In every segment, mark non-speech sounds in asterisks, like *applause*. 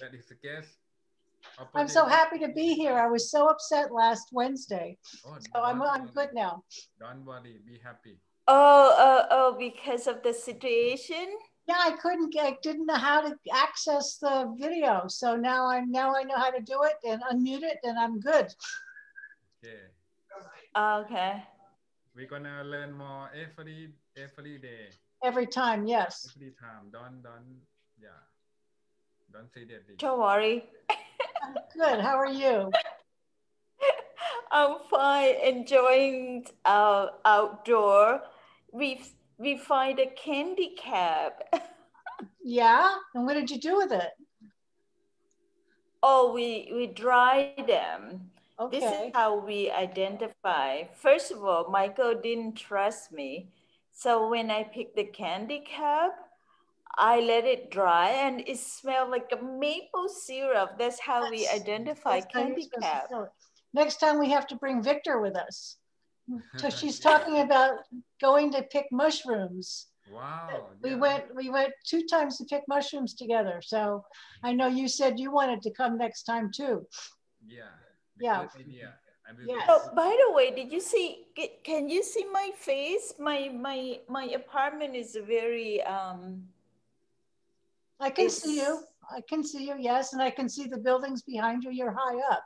that is the guest. I'm so happy to be here. I was so upset last Wednesday. Oh, So I'm, don't I'm good now. Don't worry, be happy. Oh, oh, oh, because of the situation? Yeah, I couldn't, get- I didn't know how to access the video. So now I'm, now I know how to do it and unmute it and I'm good. Okay. Okay. We're gonna learn more every every day, Every time, yes. every time. Don't don't yeah. Don't say that. thing. Don't worry. I'm *laughs* good. How are you? *laughs* I'm fine, enjoying uh, outdoor. We we find a candy cap. *laughs* Yeah? And what did you do with it? oh, we we dry them. Okay. This is how we identify. First of all, Michael didn't trust me. So when I picked the candy cap, I let it dry and it smelled like a maple syrup. That's how we identify That's how you're candy supposed to cab. do it. Next time we have to bring Victor with us. So *laughs* she's talking about going to pick mushrooms. Wow. We yeah. went, we went two times to pick mushrooms together. So I know you said you wanted to come next time too. Yeah. Yeah. Good idea. I will Yes. Oh, by the way, did you see? Can you see my face? My my my apartment is very um. I can see you. I can see you, yes. And I can see the buildings behind you. You're high up.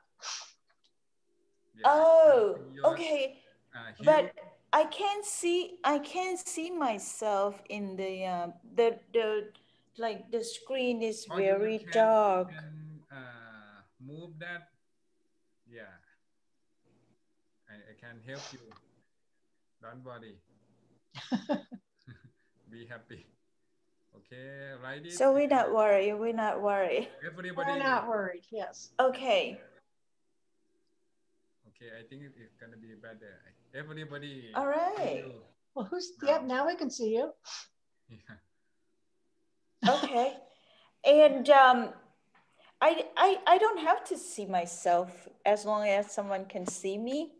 Yeah. Oh, okay. uh, But I can't see. I can't see myself in the um the the like the screen is or Oh, you very can- you dark. can, uh, move that. Yeah. I, I can help you. Don't worry. *laughs* *laughs* Be happy. Okay, write it. So we're not worried. We're not worried. Everybody. We're not worried, yes. Okay. Okay, I think it's gonna be better. Everybody. All right. Well, who's, yep, now we can see you. Yeah. Okay. and um, I I I don't have to see myself as long as someone can see me.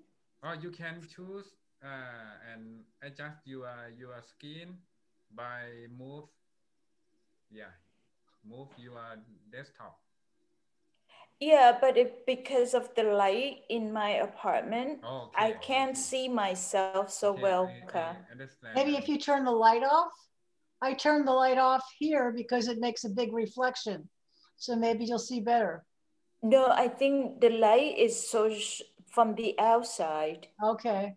Or you can choose uh, and adjust your your skin by move. Yeah, move your desktop. Yeah, but if because of the light in my apartment, Oh, I can't see myself so Okay, well. I- I Okay. understand. Maybe if you turn the light off. I turn the light off here because it makes a big reflection. So maybe you'll see better. No, I think the light is so sh- from the outside. Okay.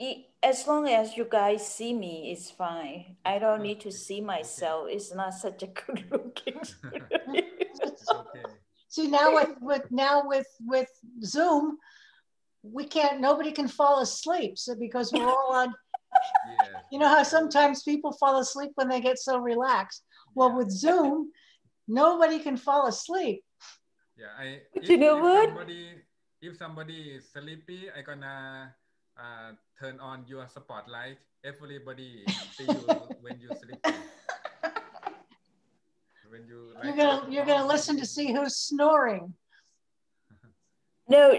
I- As long as you guys see me, it's fine. I don't need to see myself. It's not such a *laughs* good looking. *laughs* It's okay. See now with, with now with with Zoom, we can't nobody can fall asleep. So because we're all on, Yes. you know how sometimes people fall asleep when they get so relaxed. Well, Yeah. with Zoom, nobody can fall asleep. Yeah, I. But you know what? Somebody, if somebody is sleepy, I gonna uh, turn on your spotlight. Everybody see you *laughs* when you sleep. When you like You're gonna you're gonna listen to see who's snoring. *laughs* no,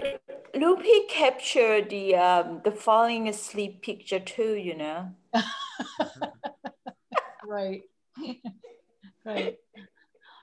Loopy captured the um, the falling asleep picture too. You know. *laughs* Right. right.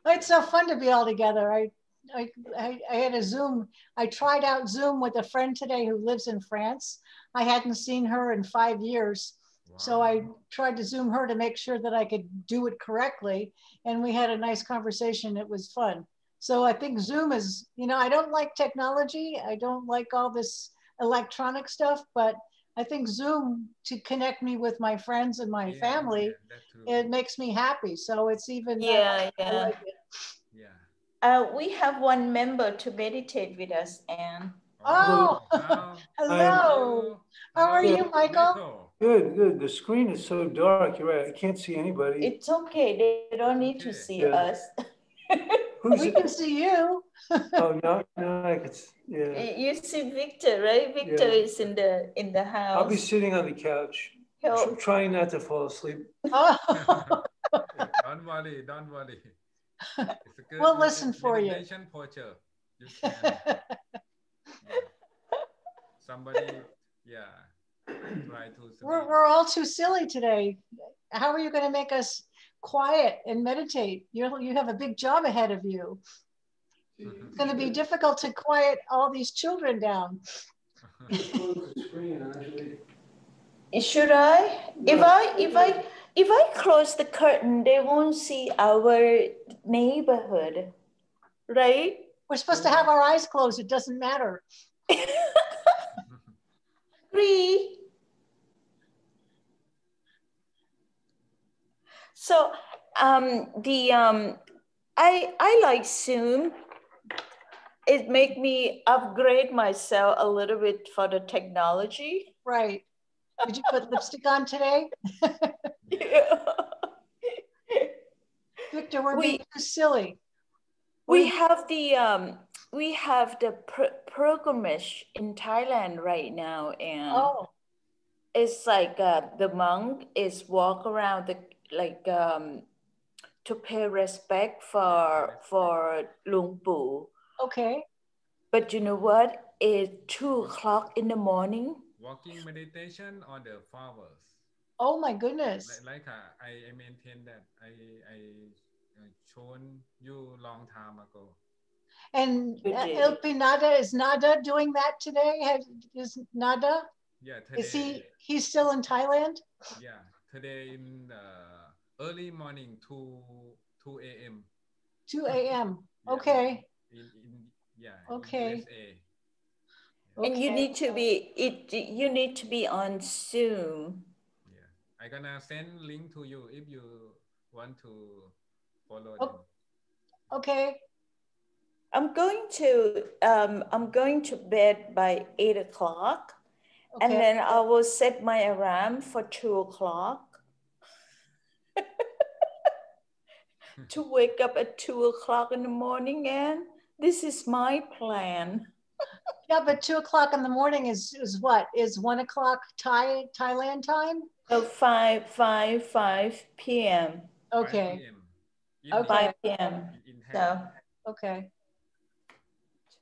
It's so fun to be all together. I, I, I, I had a Zoom. I tried out Zoom with a friend today who lives in France. I hadn't seen her in five years. So I tried to Zoom her to make sure that I could do it correctly. And we had a nice conversation. It was fun. So I think Zoom is, you know, I don't like technology. I don't like all this electronic stuff, but I think Zoom to connect me with my friends and my Yeah, family, yeah, it makes me happy. So it's even, uh, Yeah, I yeah. like it. Yeah. Uh, we have one member to meditate with us, Anne. Oh, wow. *laughs* hello. How are Hello, you, Michael? Michael. Good, good. The screen is so dark. You're right. I can't see anybody. It's okay. They don't need to see Yeah. us. Who's We it? can see you. *laughs* Oh, no, no, I could, yeah. You see Victor, right? Victor Yeah. is in the in the house. I'll be sitting on the couch, He'll- trying not to fall asleep. Oh, *laughs* don't worry, don't worry. It's a good We'll listen for you. meditation. You can. *laughs* Somebody, yeah, try to we're, we're all too silly today. How are you going to make us quiet and meditate? You you have a big job ahead of you. Mm-hmm. It's going to be difficult to quiet all these children down. *laughs* Close the screen, actually. Should I? If I if I if I close the curtain, they won't see our neighborhood, right? We're supposed to have our eyes closed. It doesn't matter. *laughs* Agree. So um, the um, I I like Zoom. It make me upgrade myself a little bit for the technology. Right. Did you put lipstick on today? *laughs* Victor, we're We- being too silly. we have the um, we have the pr- pilgrimage in Thailand right now, and Oh, it's like uh, the monk is walk around the like um, to pay respect for for Lung Pu. okay. But you know what? It's two o'clock in the morning. Walking meditation on the flowers. Oh my goodness. Like, like uh, I, I maintain that I I uh, shown you long time ago. And You uh, did. El Pinada, is Nada doing that today? Has, is Nada, Yeah, today. is he, he's still in Thailand? Yeah, today in the early morning, two two a.m. 2 a.m. Yeah. Okay. In, in yeah. Okay. In USA. And you need to be it. You need to be on Zoom. Yeah, I gonna send link to you if you want to follow Oh. them. Okay. I'm going to um, I'm going to bed by eight o'clock, and then I will set my alarm for two o'clock *laughs* to wake up at two o'clock in the morning. And this is my plan. Yeah, but two o'clock in the morning is, is what? Is one o'clock Thai, Thailand time? So five five five p.m. 5 Okay. PM. In Okay. Five p.m. In, in So hand. Okay.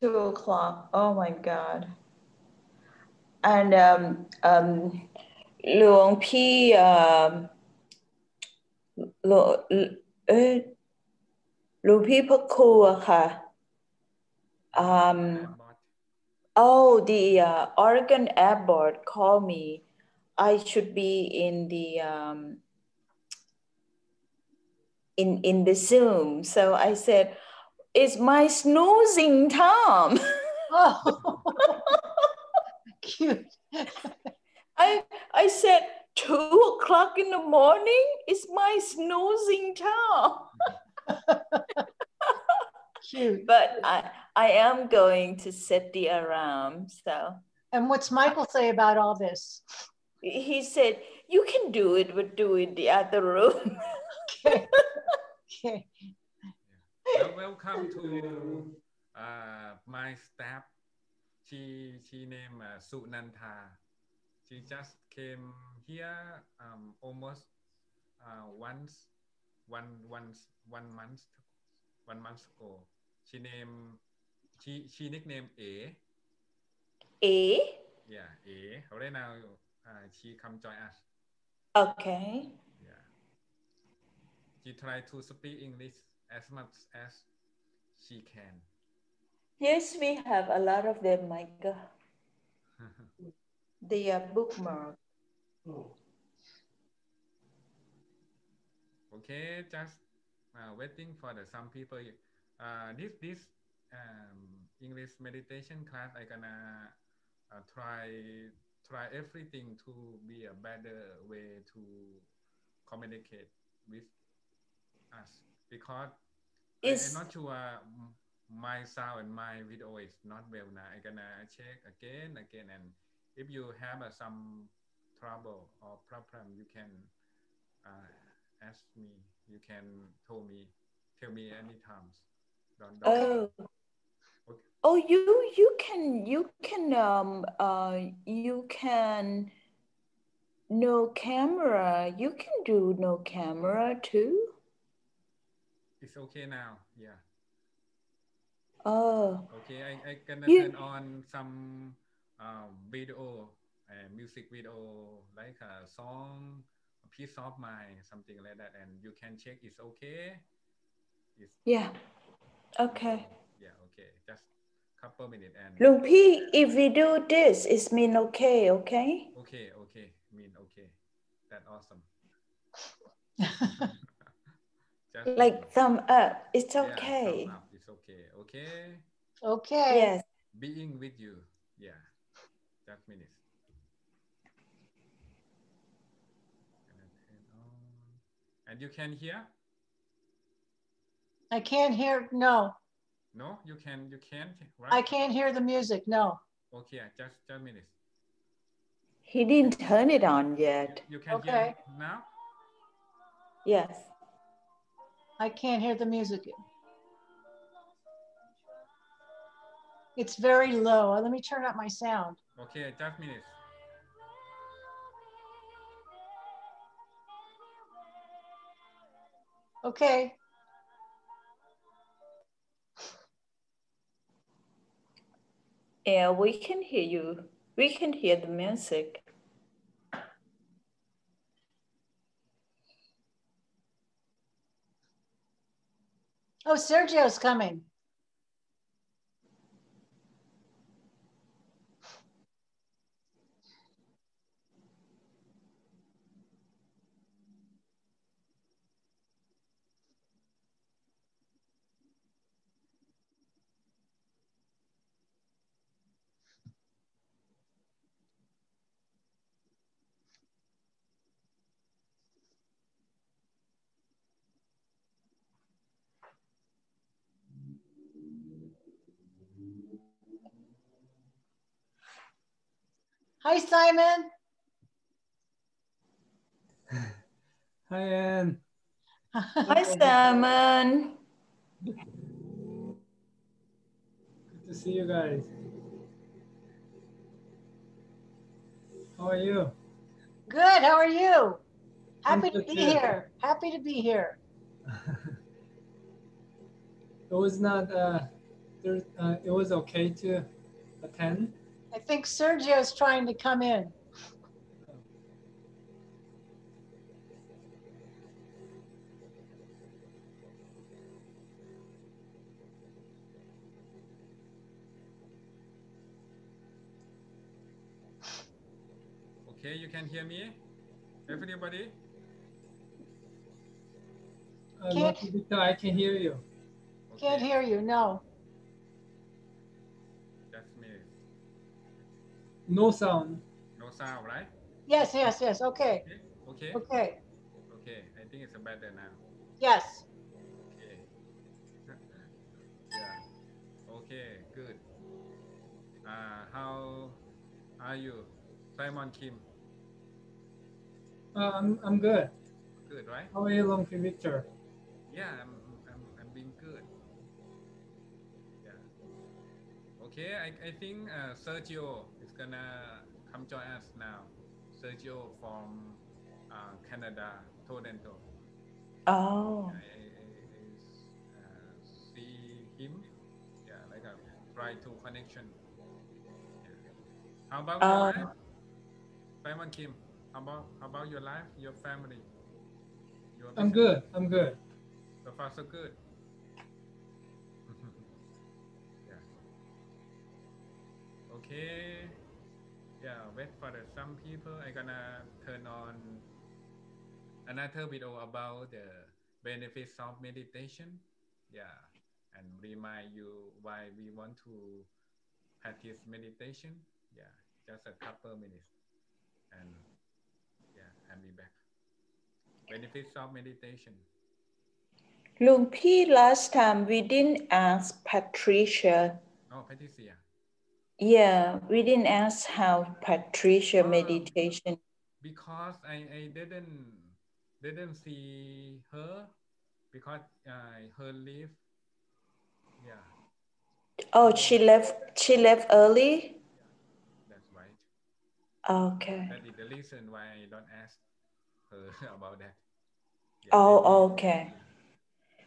two o'clock. Oh my God. And um, um, หลวงพี่um, หลวงเอ้ยหลวงพี่พระครูอะค่ะ um, Bot. oh the uh, Oregon Air Board called me I should be in the um, in in the Zoom so I said "Is my snoozing time Oh, cute. I I said two o'clock in the morning is my snoozing time. Cute. But I I am going to set the alarm. So And what's Michael say about all this? He said, you can do it, but do it the other room. *laughs* Okay. Well, welcome to uh, my staff. She she named uh, Sunanta. She just came here um, almost uh, once one once one month one month ago. She named she she nicknamed A. Eh? Yeah, A. Right now, uh, she come join us. Okay. Yeah. She try to speak English as much as she can. Yes, we have a lot of them, Micah. *laughs* They are bookmark. Oh, okay, just uh, waiting for the some people. Uh, this this um, English meditation class, I gonna uh, try try everything to be a better way to communicate with us because it's, I'm not sure my sound and my video is not well now. I gonna check again again and if you have uh, some trouble or problem, you can uh, ask me. You can tell me, tell me anytime. Don't, don't Oh. Okay. Oh, you you can you can um uh you can no camera. You can do no camera too. It's okay now. Yeah. Oh, Okay. I I gonna You- turn on some um, video, uh, music video like a song, a piece of mine, something like that, and you can check it's okay. It's yeah. Okay. Yeah, okay. Just couple minutes and. Lung if we do this, it's mean okay, okay? Okay, okay. Mean okay. That's awesome. *laughs* like thumb up. It's okay. Yeah, up. It's okay. Okay. Okay. Yes. Being with you. Yeah. That minute. And you can hear? I can't hear. No no you can you can't right I can't hear the music. No. okay just just minutes he didn't turn it on yet you can Okay. hear now yes I can't hear the music. It's very low. Let me turn up my sound. okay just minutes Okay. Yeah we can hear you we can hear the music Oh, Sergio's coming. Hi, Simon. Hi, Anne. hi Simon Good to see you guys. How are you? Good. How are you? Happy to be here. Happy to be here. *laughs* it was not. Uh, there. Uh, it was okay to attend. I think Sergio's trying to come in. okay you can hear me everybody Uh, Can't- Victor, I can hear you. Can't hear you. No. No sound. no sound right Yes, yes, yes. Okay. okay okay Okay. okay i think it's better now Yes. Okay. *laughs* yeah. Okay, good. Uh, how are you? Simon Kim. Uh, I'm. I'm good. Good, right? How are you, Lucky Victor? Yeah, I'm, I'm, I'm being good. Yeah. Okay, I, I think uh, Sergio is gonna come join us now. Sergio from uh, Canada, Toronto. oh I, I, I uh, see him. Yeah, like a try to connection. Yeah. How about your Um, life? Simon Kim, how about how about your life, your family? Your I'm business? good. I'm good. So far so good. *laughs* yeah. Okay yeah wait for the, some people i gonna turn on another video about the benefits of meditation. Yeah and remind you why we want to practice meditation. Yeah just a couple minutes. And yeah i'll be back. Benefits of meditation. Lumpy, P, last time we didn't ask Patricia. Oh, Patricia yeah we didn't ask how Patricia Ah. meditation because I, I didn't didn't see her because uh, her leave yeah oh she left she left early that's right okay that is the reason why I don't ask her *laughs* about that Yeah, Oh, okay.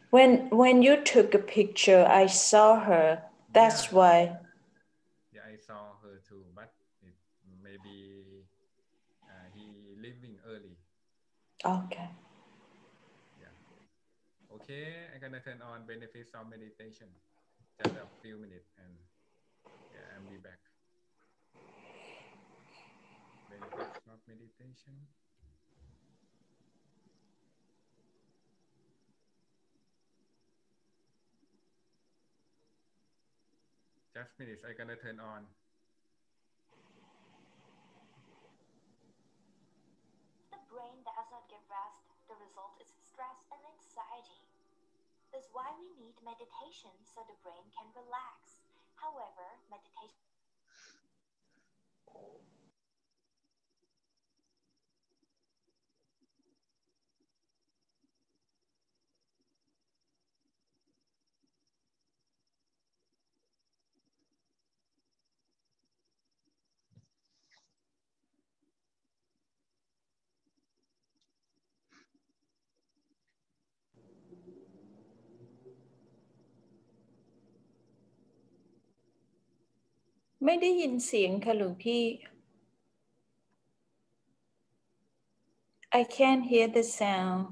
When when you took a picture, I saw her. That's Yeah. why. yeah I saw her too but it maybe uh, he leaving early Okay. Yeah. okay I'm gonna turn on benefits of meditation just a few minutes and Yeah, I'll be back. Good, short meditation. Just minutes, I'm gonna turn on. Brain does not get rest. The result is stress and anxiety. That's why we need meditation so the brain can relax. However, meditation " ไม่ได้ยินเสียงค่ะหลวงพี่ I can't hear the sound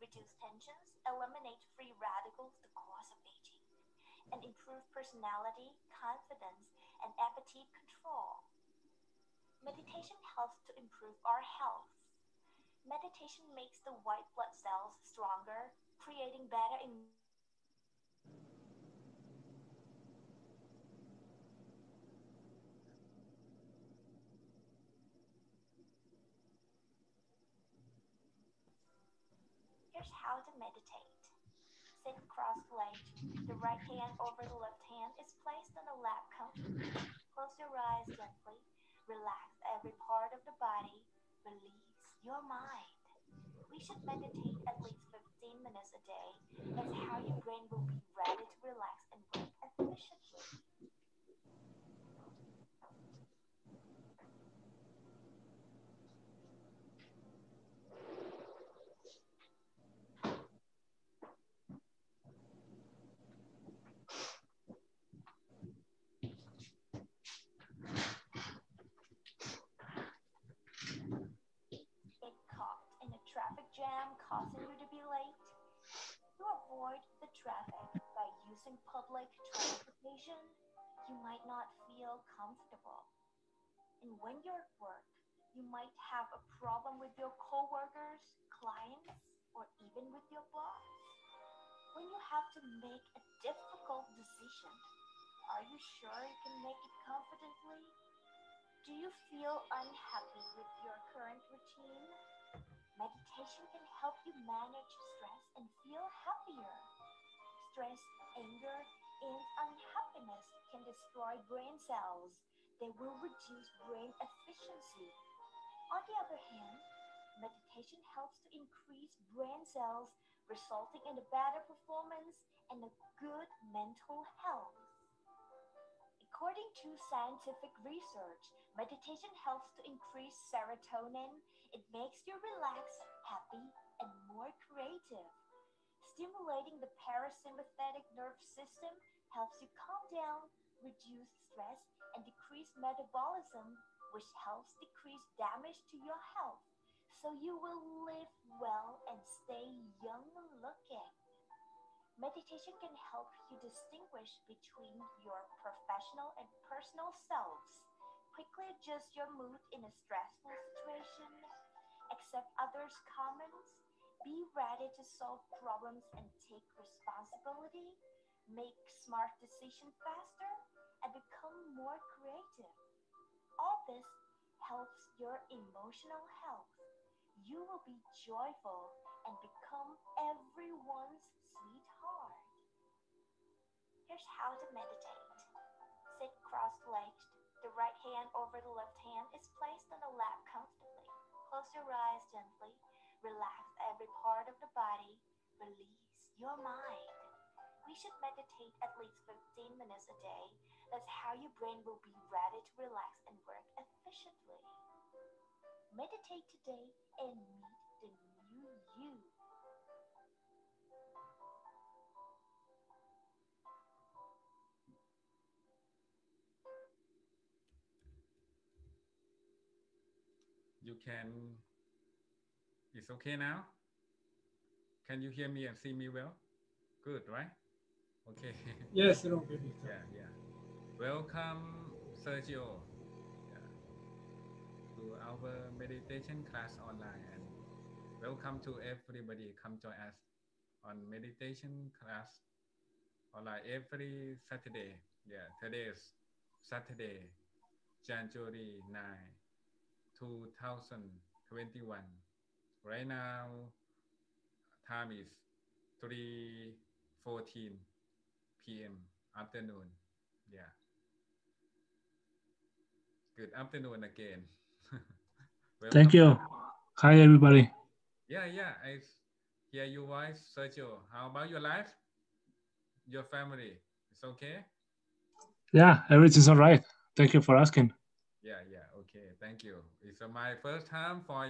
reduce tensions, eliminate free radicals, the cause of aging, and improve personality, confidence, and appetite control. Meditation helps to improve our health. Meditation makes the white blood cells stronger, creating better immune Here's how to meditate. Sit cross-legged. The right hand over the left hand is placed on the lap comfortably. Close your eyes gently. Relax every part of the body. Release your mind. We should meditate at least 15 minutes a day. That's how your brain will be ready to relax and work efficiently. Get caught in a traffic jam causing you to be late? To avoid the traffic by using public transportation, you might not feel comfortable. And when you're at work, you might have a problem with your coworkers, clients, or even with your boss. When you have to make a difficult decision, are you sure you can make it confidently? Do you feel unhappy with your current routine? Meditation can help you manage stress and feel happier. Stress, anger, and unhappiness can destroy brain cells. They will reduce brain efficiency. On the other hand, meditation helps to increase brain cells, resulting in a better performance and a good mental health. According to scientific research, meditation helps to increase serotonin. It makes you relax, happy, and more creative. Stimulating the parasympathetic nerve system helps you calm down, reduce stress, and decrease metabolism, which helps decrease damage to your health. So you will live well and stay young looking. Meditation can help you distinguish between your professional and personal selves. Quickly adjust your mood in a stressful situation. Accept others' comments. Be ready to solve problems and take responsibility. Make smart decisions faster and become more creative. All this helps your emotional health. You will be joyful and become everyone's sweetheart. Here's how to meditate. Sit cross-legged. The right hand over the left hand is placed Close your eyes gently. Relax every part of the body. Release your mind. We should meditate at least 15 minutes a day. That's how your brain will be ready to relax and work efficiently. Meditate today and meet the new you. You can, it's okay now? Can you hear me and see me well? Good, right? Okay. *laughs* Yes, good. yeah, yeah. Welcome, Sergio, yeah, to our meditation class online, and welcome to everybody. Come join us on meditation class online every Saturday. Yeah, today is Saturday, January 9, 2021. Right now, time is 3.14 p.m. afternoon. Yeah. Good afternoon again. *laughs* Thank you. Hi, everybody. Yeah, yeah. I hear your voice, Sergio. How about your life? Your family? It's okay? Yeah, everything's all right. Thank you for asking. Yeah, yeah. Okay, thank you. It's my first time for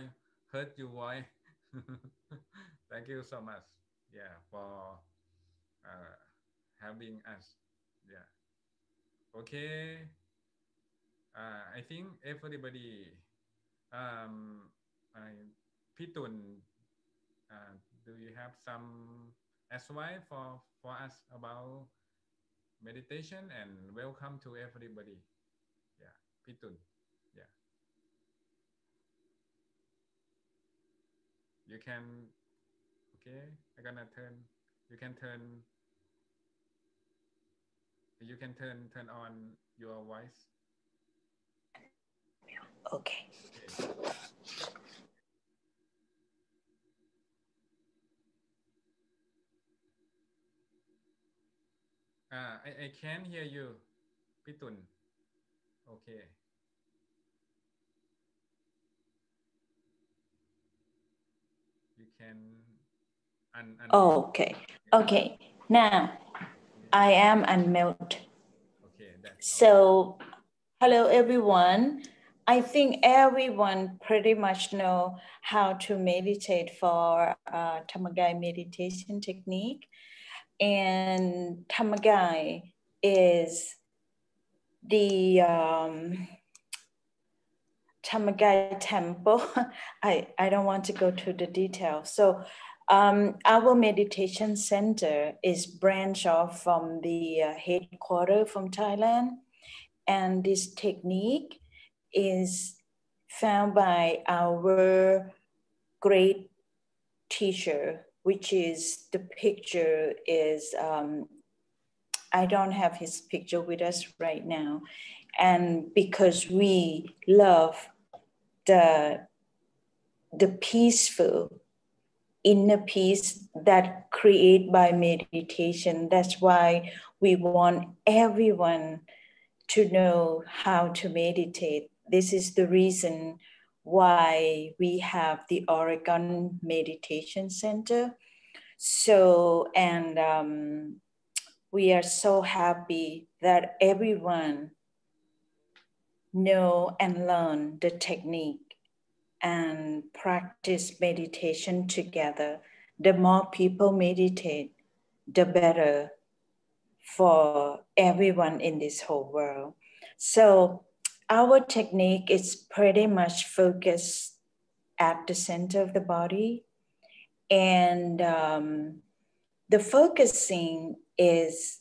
heard your voice. *laughs* thank you so much. Yeah, for uh, having us. Yeah. Okay. Uh, I think everybody, um, I, Pitun, uh, do you have some advice for, for us about meditation and welcome to everybody? Pitun. Yeah. You can, okay, I'm gonna turn, you can turn, you can turn, turn on your voice. Okay. okay. Uh, I, I can hear you, Pitun. Okay. Can un, un Okay. Okay. Now I am unmute. Okay. So, hello everyone. I think everyone pretty much know how to meditate for uh, Dhammakaya meditation technique. And Dhammakaya is the um, Dhammakaya temple. *laughs* I, I don't want to go to the detail. So um, our meditation center is branch off from the uh, headquarter from Thailand. And this technique is found by our great teacher, which is the picture is, um, I don't have his picture with us right now. And because we love the, the peaceful inner peace that create by meditation, that's why we want everyone to know how to meditate. This is the reason why we have the Oregon Meditation Center. So, and um, we are so happy that everyone know and learn the technique and practice meditation together. The more people meditate, the better for everyone in this whole world. So our technique is pretty much focused at the center of the body. And um, the focusing is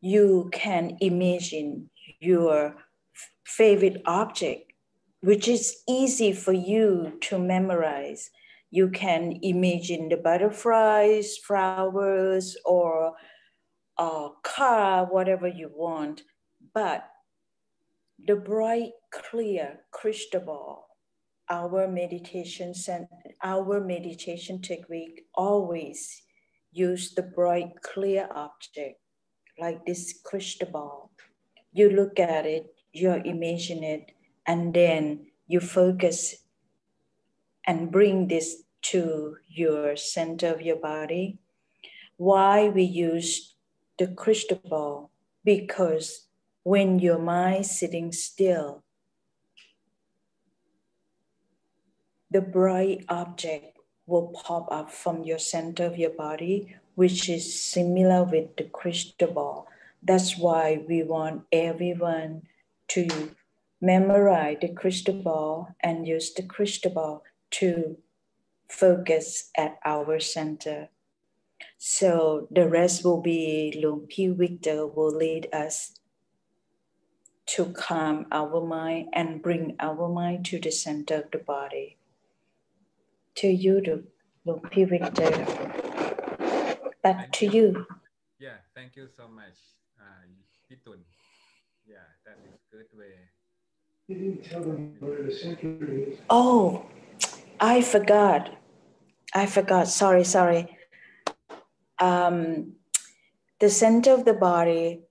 you can imagine your favorite object, which is easy for you to memorize. You can imagine the butterflies, flowers, or a car, whatever you want. But the bright, clear crystal ball, our meditation our meditation technique always use the bright, clear object like this crystal ball. You look at it, you imagine it, and then you focus and bring this to your center of your body. Why we use the crystal ball? Because when your mind sitting still, the bright object will pop up from your center of your body, which is similar with the crystal ball. That's why we want everyone to memorize the crystal ball and use the crystal ball to focus at our center. So the rest will be Luang Pi Victor will lead us to calm our mind and bring our mind to the center of the body. To you, Luang Pi Victor. Back to you. Yeah, thank you so much, uh, Pitun. Yeah, that is good way. You didn't tell them where the center is. Oh, I forgot. I forgot. Sorry, sorry. Um, the center of the body.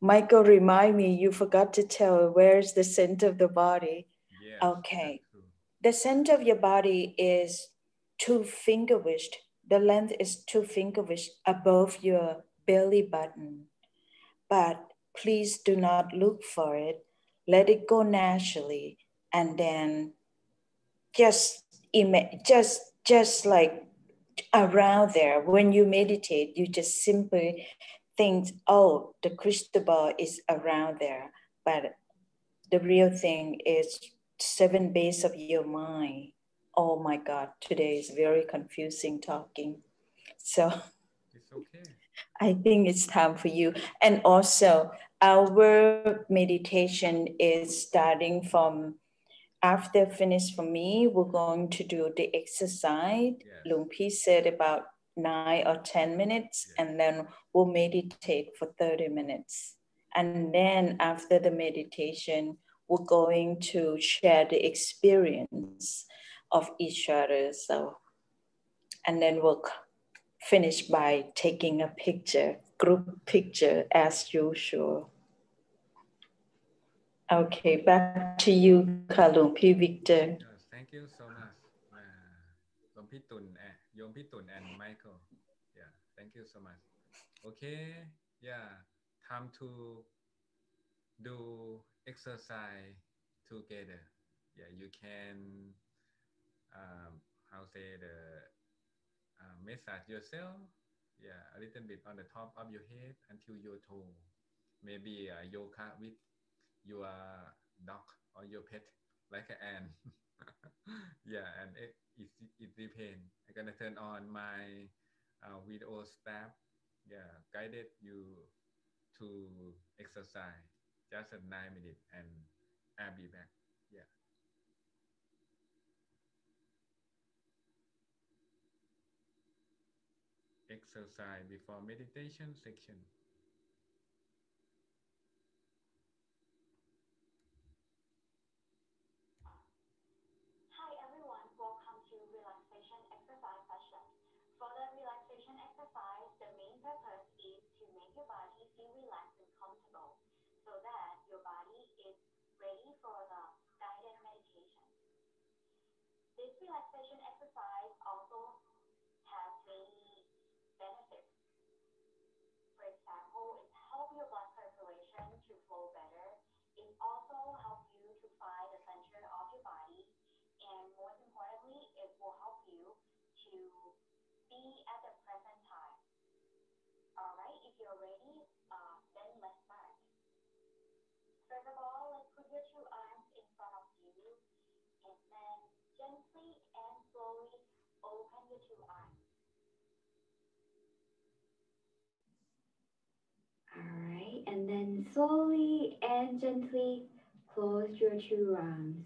Michael, remind me. You forgot to tell where's the center of the body. Yes, Okay. The center of your body is two finger width. The length is two finger width above your belly button. But please do not look for it. Let it go naturally, and then just ima- just just like around there. When you meditate, you just simply think, "Oh, the crystal ball is around there," but the real thing is seven base of your mind. Oh my God, today is very confusing talking. So It's okay. I think it's time for you. And also, our meditation is starting from after finish for me, we're going to do the exercise. Yes. Luang Pi said about nine or 10 minutes, Yes. and then we'll meditate for 30 minutes. And then after the meditation, we're going to share the experience of each other. So, and then we'll finish by taking a picture, group picture as usual. Okay, back to you, Kalung P. Victor. Uh, thank you so much, uh, Pitun, uh, and Michael. Yeah, thank you so much. Okay, yeah, time to do exercise together. Yeah, you can, um, how say the uh, massage yourself. Yeah, a little bit on the top of your head until your toe. Maybe uh, yoga with your dog or your pet, like an ant. *laughs* yeah, and it, it, it depends. I'm gonna turn on my uh, video staff. Yeah, guided you to exercise just nine minutes, and I'll be back. Yeah. Exercise before meditation section. Hi everyone, welcome to relaxation exercise session. For the relaxation exercise, the main purpose is to make your body feel relaxed and comfortable so that your body is ready for the guided meditation. This relaxation exercise also has many benefits. For example, it helps your blood circulation to flow better. It also helps you to find the center of your body and most importantly, it will help you to be at the present time. All right, if you're ready, uh, then let's start. First of all, let's put your two arms in front of you and then gently and slowly open your two arms. All right, and then slowly and gently close your two arms.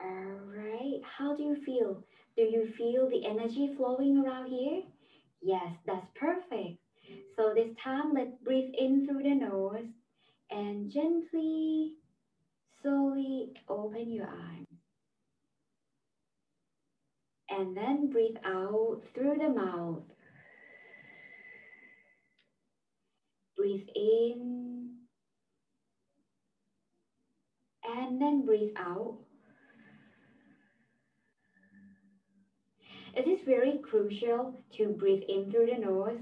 All right, how do you feel? Do you feel the energy flowing around here? Yes, that's perfect. So this time, let's breathe in through the nose and gently, slowly open your eyes. And then breathe out through the mouth. Breathe in and then breathe out. It is very crucial to breathe in through the nose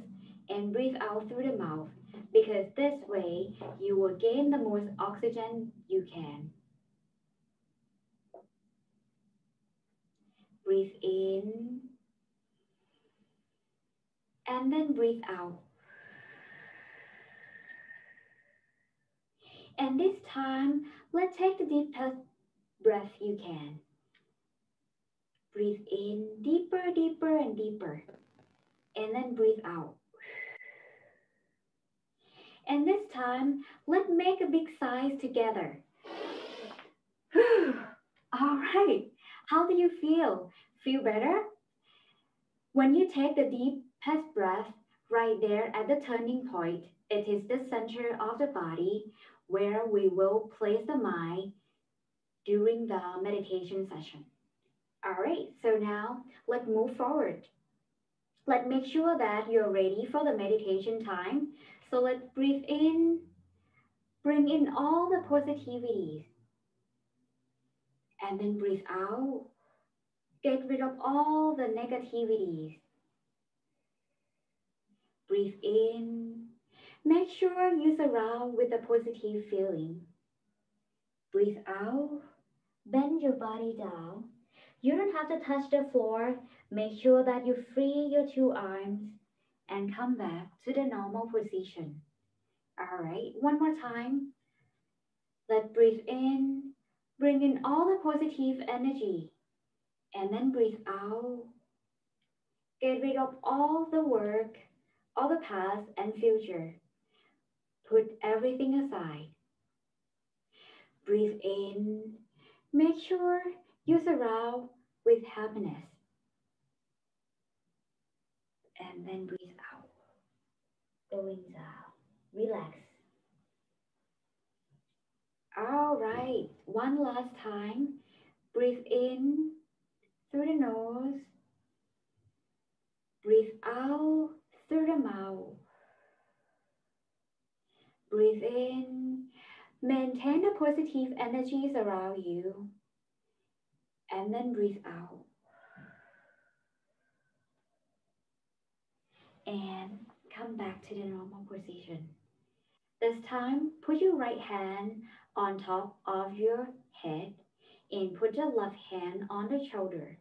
and breathe out through the mouth because this way you will gain the most oxygen you can. Breathe in and then breathe out. And this time, let's take the deepest breath you can. Breathe in deeper, deeper, and deeper. And then breathe out. And this time, let's make a big sigh together. *sighs* All right. How do you feel? Feel better? When you take the deepest breath right there at the turning point, it is the center of the body where we will place the mind during the meditation session. All right, so now let's move forward. Let's make sure that you're ready for the meditation time. So let's breathe in, bring in all the positivity, and then breathe out. Get rid of all the negativities. Breathe in. Make sure you surround with a positive feeling. Breathe out. Bend your body down. You don't have to touch the floor. Make sure that you free your two arms and come back to the normal position. All right, one more time. Let's breathe in, bring in all the positive energy, and then breathe out. Get rid of all the work, all the past and future. Put everything aside. Breathe in, make sure you surround with happiness. And then breathe out. The wings out. Relax. All right. One last time. Breathe in through the nose. Breathe out through the mouth. Breathe in. Maintain the positive energies around you and then breathe out. And come back to the normal position. This time, put your right hand on top of your head and put your left hand on the shoulder.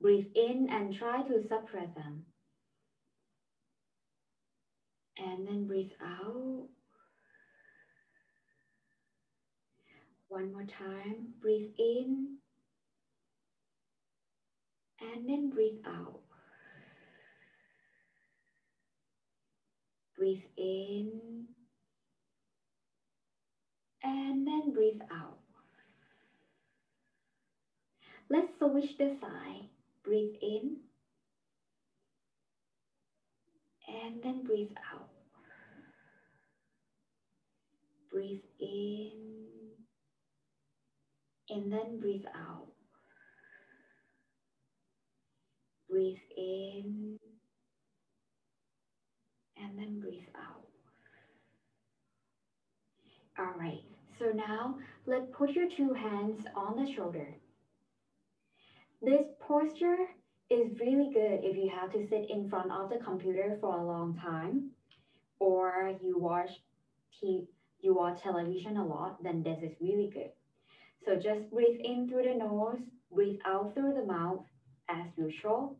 Breathe in and try to suppress them. And then breathe out. One more time, breathe in and then breathe out. Breathe in and then breathe out. Let's switch the side. Breathe in and then breathe out. Breathe in and then breathe out. Breathe in and then breathe out. All right, so now let's put your two hands on the shoulder. This posture is really good if you have to sit in front of the computer for a long time or you watch you watch television a lot, then this is really good. So just breathe in through the nose, breathe out through the mouth as usual,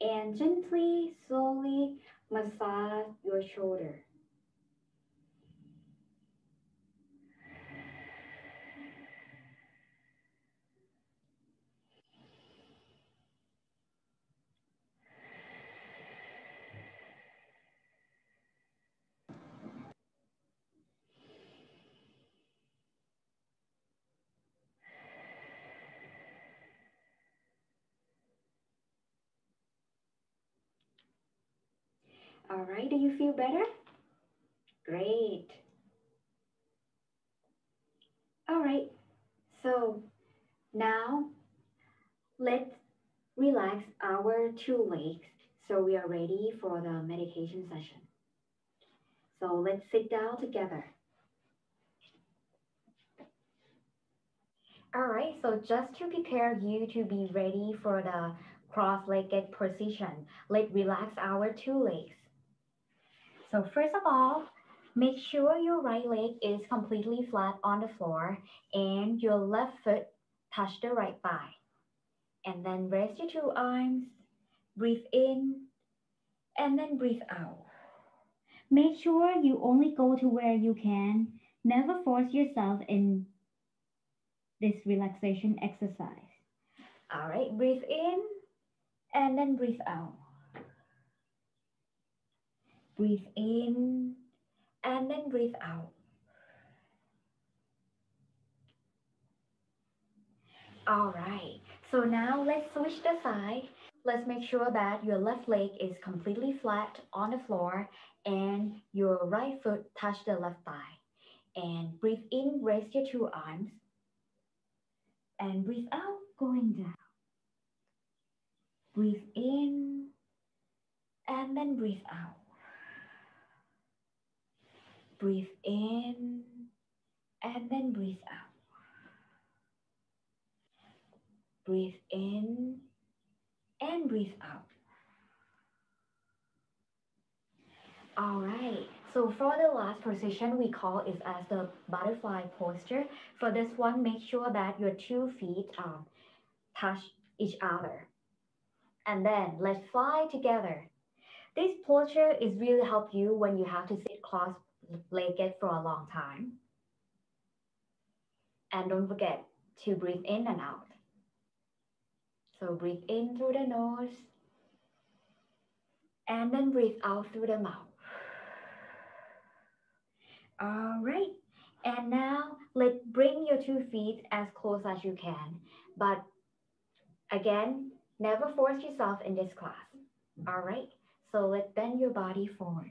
and gently, slowly massage your shoulder. All right, do you feel better? Great. All right, so now let's relax our two legs so we are ready for the meditation session. So let's sit down together. All right, so just to prepare you to be ready for the cross-legged position, let's relax our two legs. So first of all, make sure your right leg is completely flat on the floor and your left foot touch the right thigh. And then rest your two arms, breathe in, and then breathe out. Make sure you only go to where you can, never force yourself in this relaxation exercise. All right, breathe in and then breathe out. Breathe in and then breathe out. All right, so now let's switch the side. Let's make sure that your left leg is completely flat on the floor and your right foot touch the left thigh. And breathe in, raise your two arms. And breathe out, going down. Breathe in and then breathe out. Breathe in and then breathe out. Breathe in and breathe out. All right, so for the last position, we call is as the butterfly posture. For this one, make sure that your two feet um, touch each other. And then let's fly together. This posture is really help you when you have to sit cross-legged for a long time. And don't forget to breathe in and out. So breathe in through the nose and then breathe out through the mouth. All right. And now let's bring your two feet as close as you can. But again, never force yourself in this class. All right. So let's bend your body forward.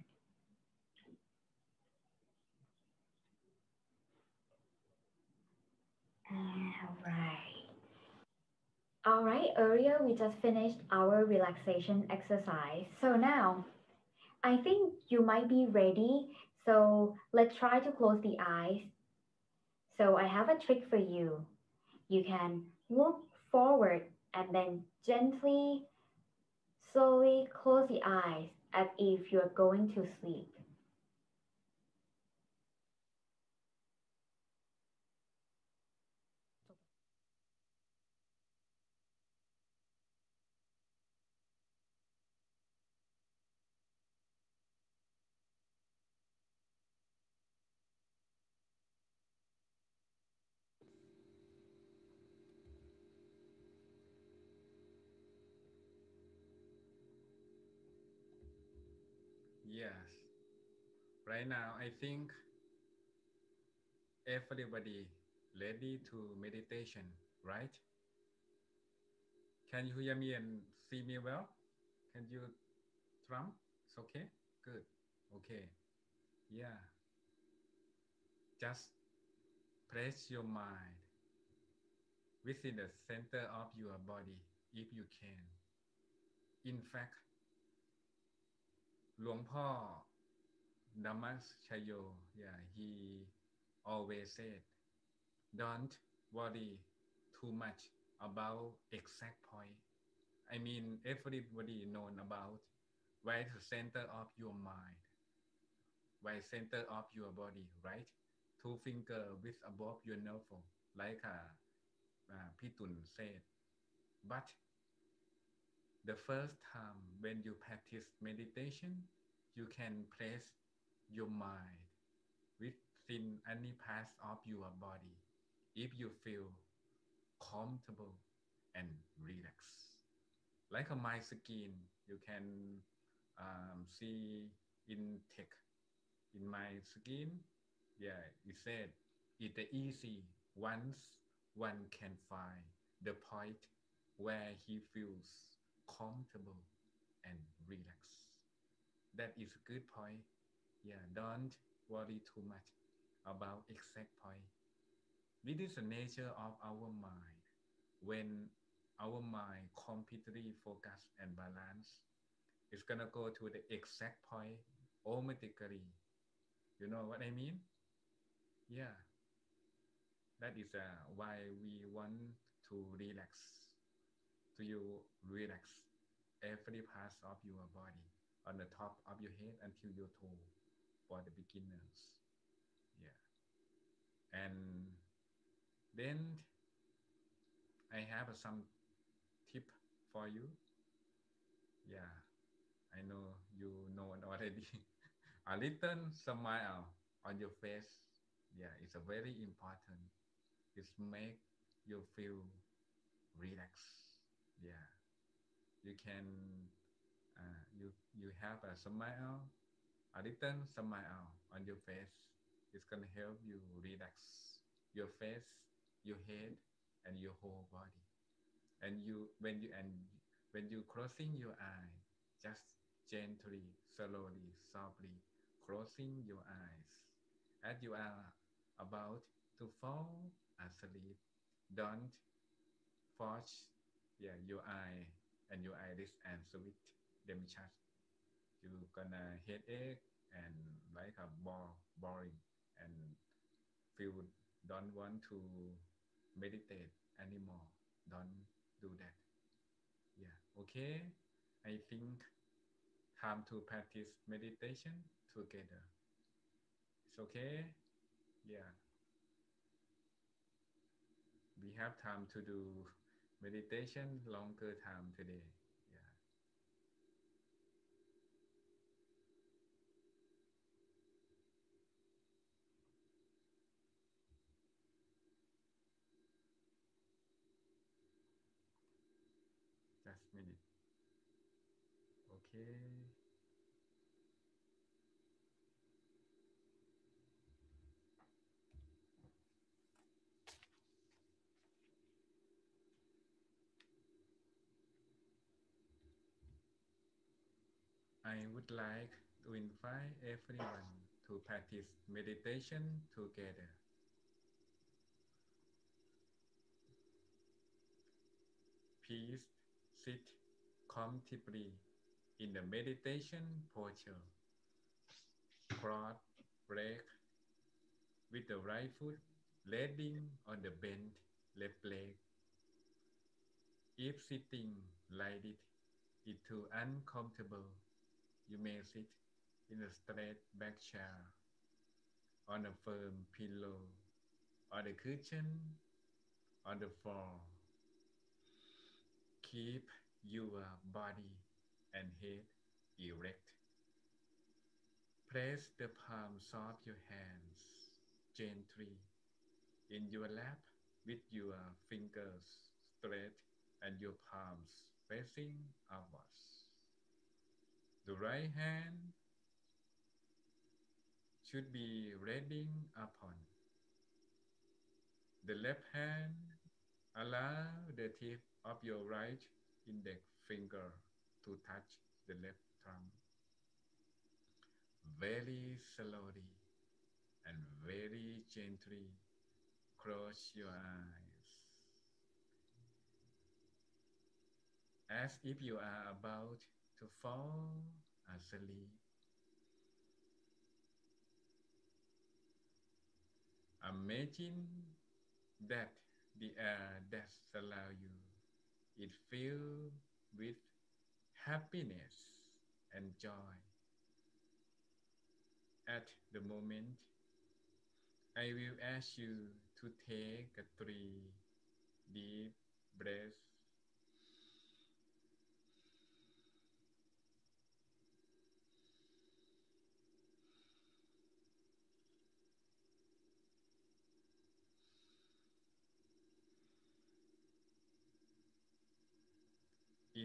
All right. All right, earlier we just finished our relaxation exercise. So now I think you might be ready. So let's try to close the eyes. So I have a trick for you. You can look forward and then gently, slowly close the eyes as if you're going to sleep. Right now, I think everybody ready to meditation, right? Can you hear me and see me well? Can you, Trump? It's okay? Good. Okay. Yeah. Just place your mind within the center of your body if you can. In fact, หลวงพ่อ Dhammajayo yeah he always said don't worry too much about exact point. I mean everybody known about where the center of your mind where center of your body right? Two finger with above your navel like uh, uh, Pitun said. But the first time when you practice meditation, you can place your mind within any part of your body if you feel comfortable and relaxed. Like my skin, you can um, see in tech in my skin. Yeah, it said it's easy once one can find the point where he feels comfortable and relaxed. That is a good point. Yeah, don't worry too much about exact point. This is the nature of our mind. When our mind completely focused and balanced, it's gonna go to the exact point automatically. You know what I mean? Yeah. That is uh, why we want to relax to you relax every part of your body on the top of your head until your toe for the beginners. Yeah. And then I have some tip for you. Yeah, I know you know it already. *laughs* A little smile on your face. Yeah, it's a very important. It's make you feel relaxed. Yeah, you can uh, you you have a smile, a little smile on your face. It's gonna help you relax your face, your head, and your whole body. And you when you and when you closing your eye, just gently, slowly, softly closing your eyes as you are about to fall asleep. Don't force yeah, your eye and your iris and switch them shut. You're gonna headache and like a ball boring and feel don't want to meditate anymore. Don't do that. Yeah, okay. I think time to practice meditation together. It's okay. Yeah. We have time to do meditation longer time today. Yeah. Just minute. Okay. I would like to invite everyone to practice meditation together. Please sit comfortably in the meditation posture. Cross leg with the right foot landing on the bent left leg. If sitting like it is too uncomfortable, you may sit in a straight back chair, on a firm pillow, on the cushion, on the floor. Keep your body and head erect. Place the palms of your hands gently in your lap with your fingers straight and your palms facing upwards. The right hand should be resting upon. The left hand allow the tip of your right index finger to touch the left thumb. Very slowly and very gently close your eyes. As if you are about to fall asleep. Imagine that the air that surrounds you is filled with happiness and joy. At the moment, I will ask you to take a three deep breaths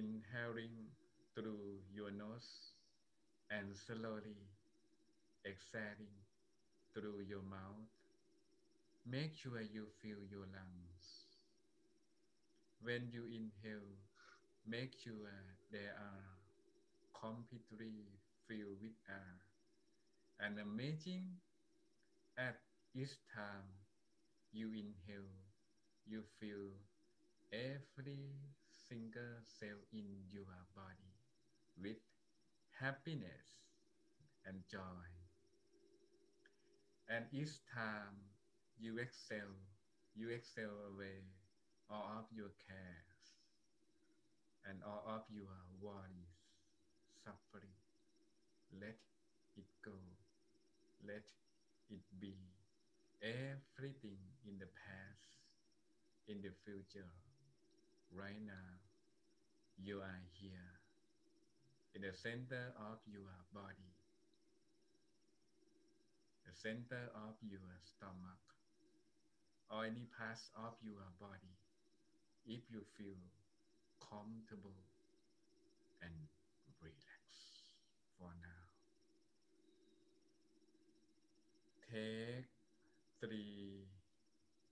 inhaling through your nose and slowly exhaling through your mouth. Make sure you fill your lungs. When you inhale, make sure they are completely filled with air. And imagine at each time you inhale, you feel every single cell in your body with happiness and joy. And each time you exhale, you exhale away all of your cares and all of your worries, suffering. Let it go. Let it be. Everything in the past, in the future, right now, you are here in the center of your body, the center of your stomach or any parts of your body if you feel comfortable and relax for now. Take three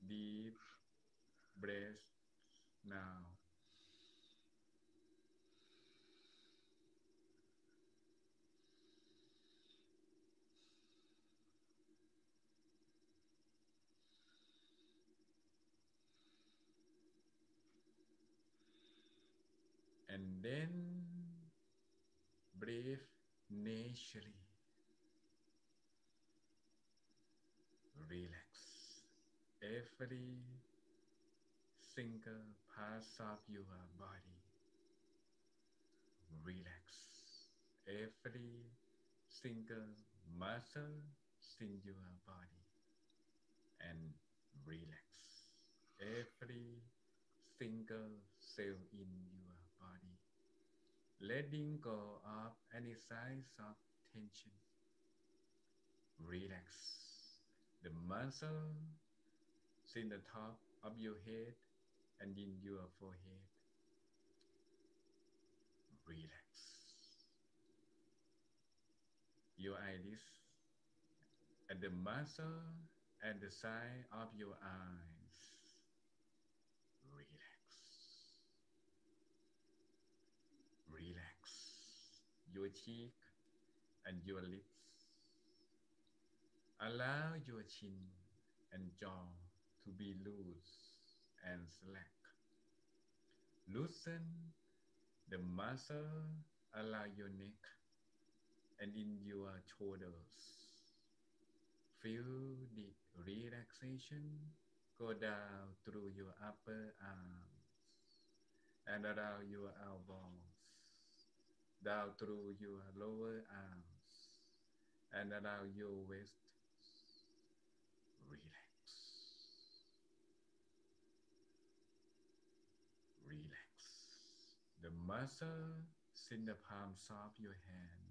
deep breaths now. Then breathe naturally. Relax every single part of your body. Relax every single muscle in your body and relax every single cell in your letting go of any signs of tension. Relax the muscle in the top of your head and in your forehead. Relax. Your eyelids and the muscle at the side of your eyes. Relax. Relax your cheek and your lips. Allow your chin and jaw to be loose and slack. Loosen the muscle around your neck and in your shoulders. Feel the relaxation go down through your upper arms and around your elbows, down through your lower arms and around your waist. Relax. Relax. The muscles in the palms of your hands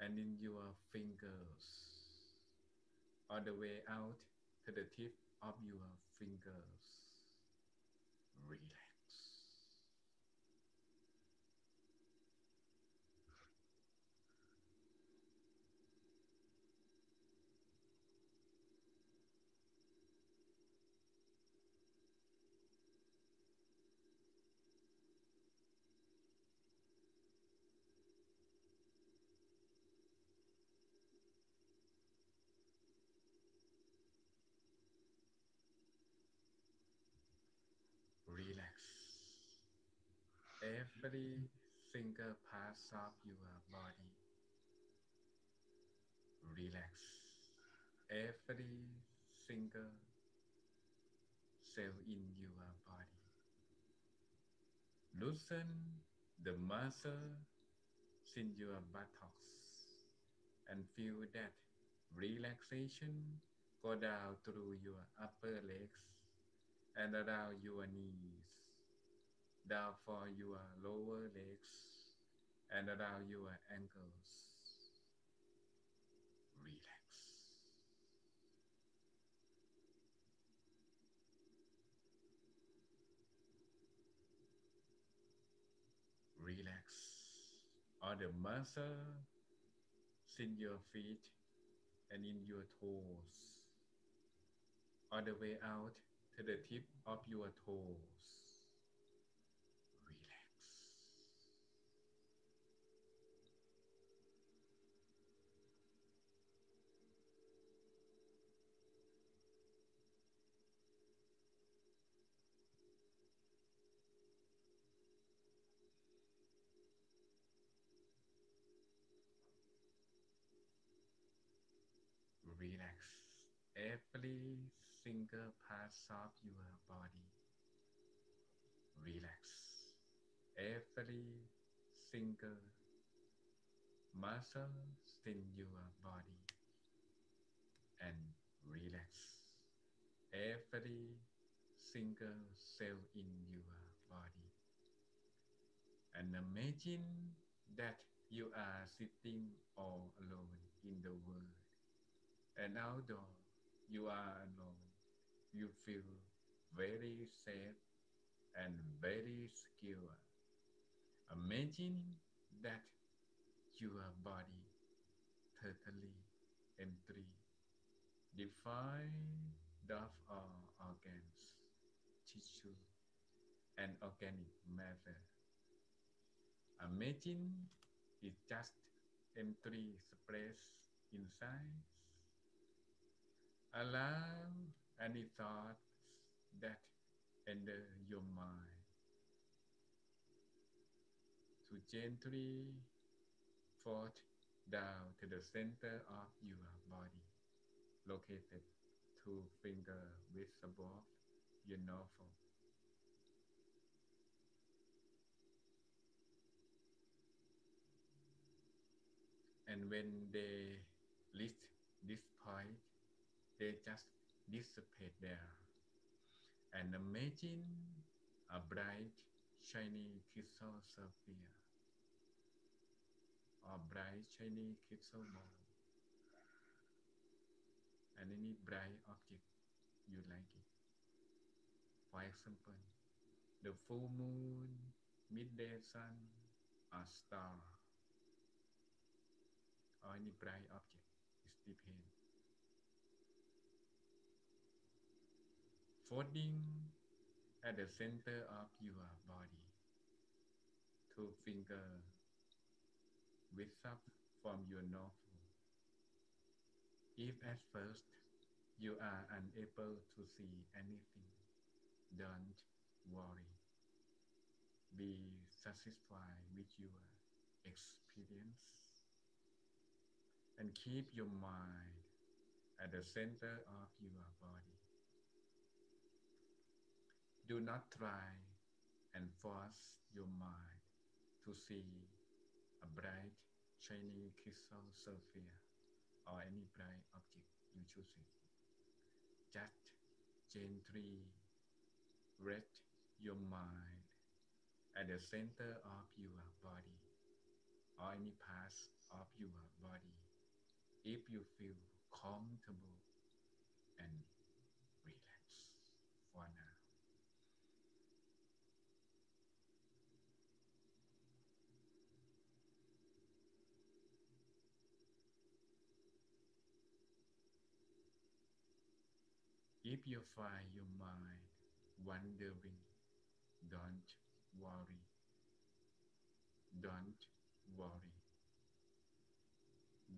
and in your fingers, all the way out to the tip of your fingers. Relax. Every single part of your body. Relax. Every single cell in your body. Loosen the muscle in your buttocks and feel that relaxation go down through your upper legs and around your knees, down for your lower legs and around your ankles. Relax. Relax all the muscle in your feet and in your toes, all the way out to the tip of your toes. Relax. Relax every single part of your body. Relax every single muscle in your body and relax every single cell in your body. And imagine that you are sitting all alone in the world. And outdoor, you are alone. You feel very safe and very secure. Imagine that your body totally empty, devoid of all organs, tissue, and organic matter. Imagine it's just empty space inside. Allow any thoughts that enter your mind to gently float down to the center of your body, located two finger width above your navel. And when they reach this point, they just dissipate there. And imagine a bright, shiny crystal sphere, or bright, shiny crystal ball. And any bright object you like it. For example, the full moon, midday sun, a star, or any bright object. It depends. Folding at the center of your body. Two fingers width up from your navel. If at first you are unable to see anything, don't worry. Be satisfied with your experience and keep your mind at the center of your body. Do not try and force your mind to see a bright, shiny crystal sphere or any bright object you choose. Just gently rest your mind at the center of your body or any part of your body if you feel comfortable and relaxed for now. Find your mind wandering, don't worry. Don't worry.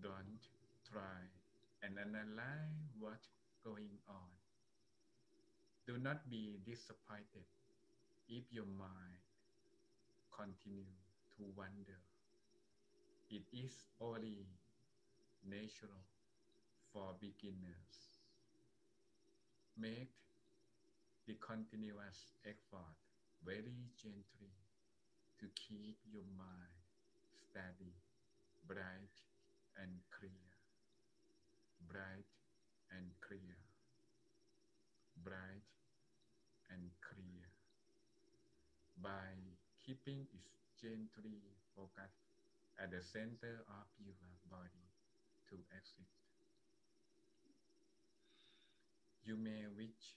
Don't try and analyze what's going on. Do not be disappointed if your mind continue to wander. It is only natural for beginners. Make the continuous effort very gently to keep your mind steady, bright, and clear. Bright and clear. Bright and clear. By keeping it gently focused at the center of your body to exit. You may wish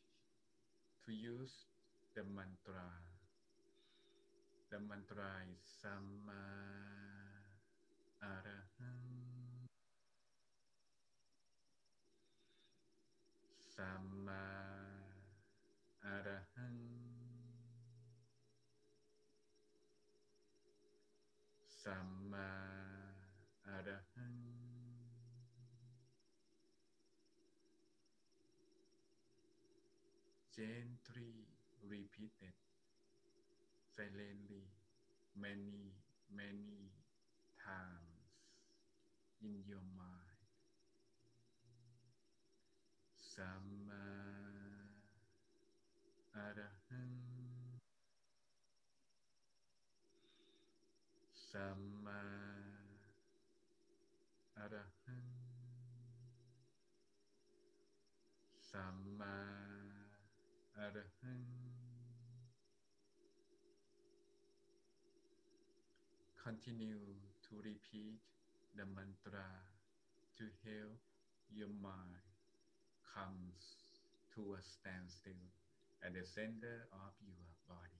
to use the mantra. The mantra is Samma Arahang. Samma Arahang. Samma Gently repeated silently many, many times in your mind. Samma Arahang. Samma Arahang. Samma Arahang. Continue to repeat the mantra to help your mind comes to a standstill at the center of your body.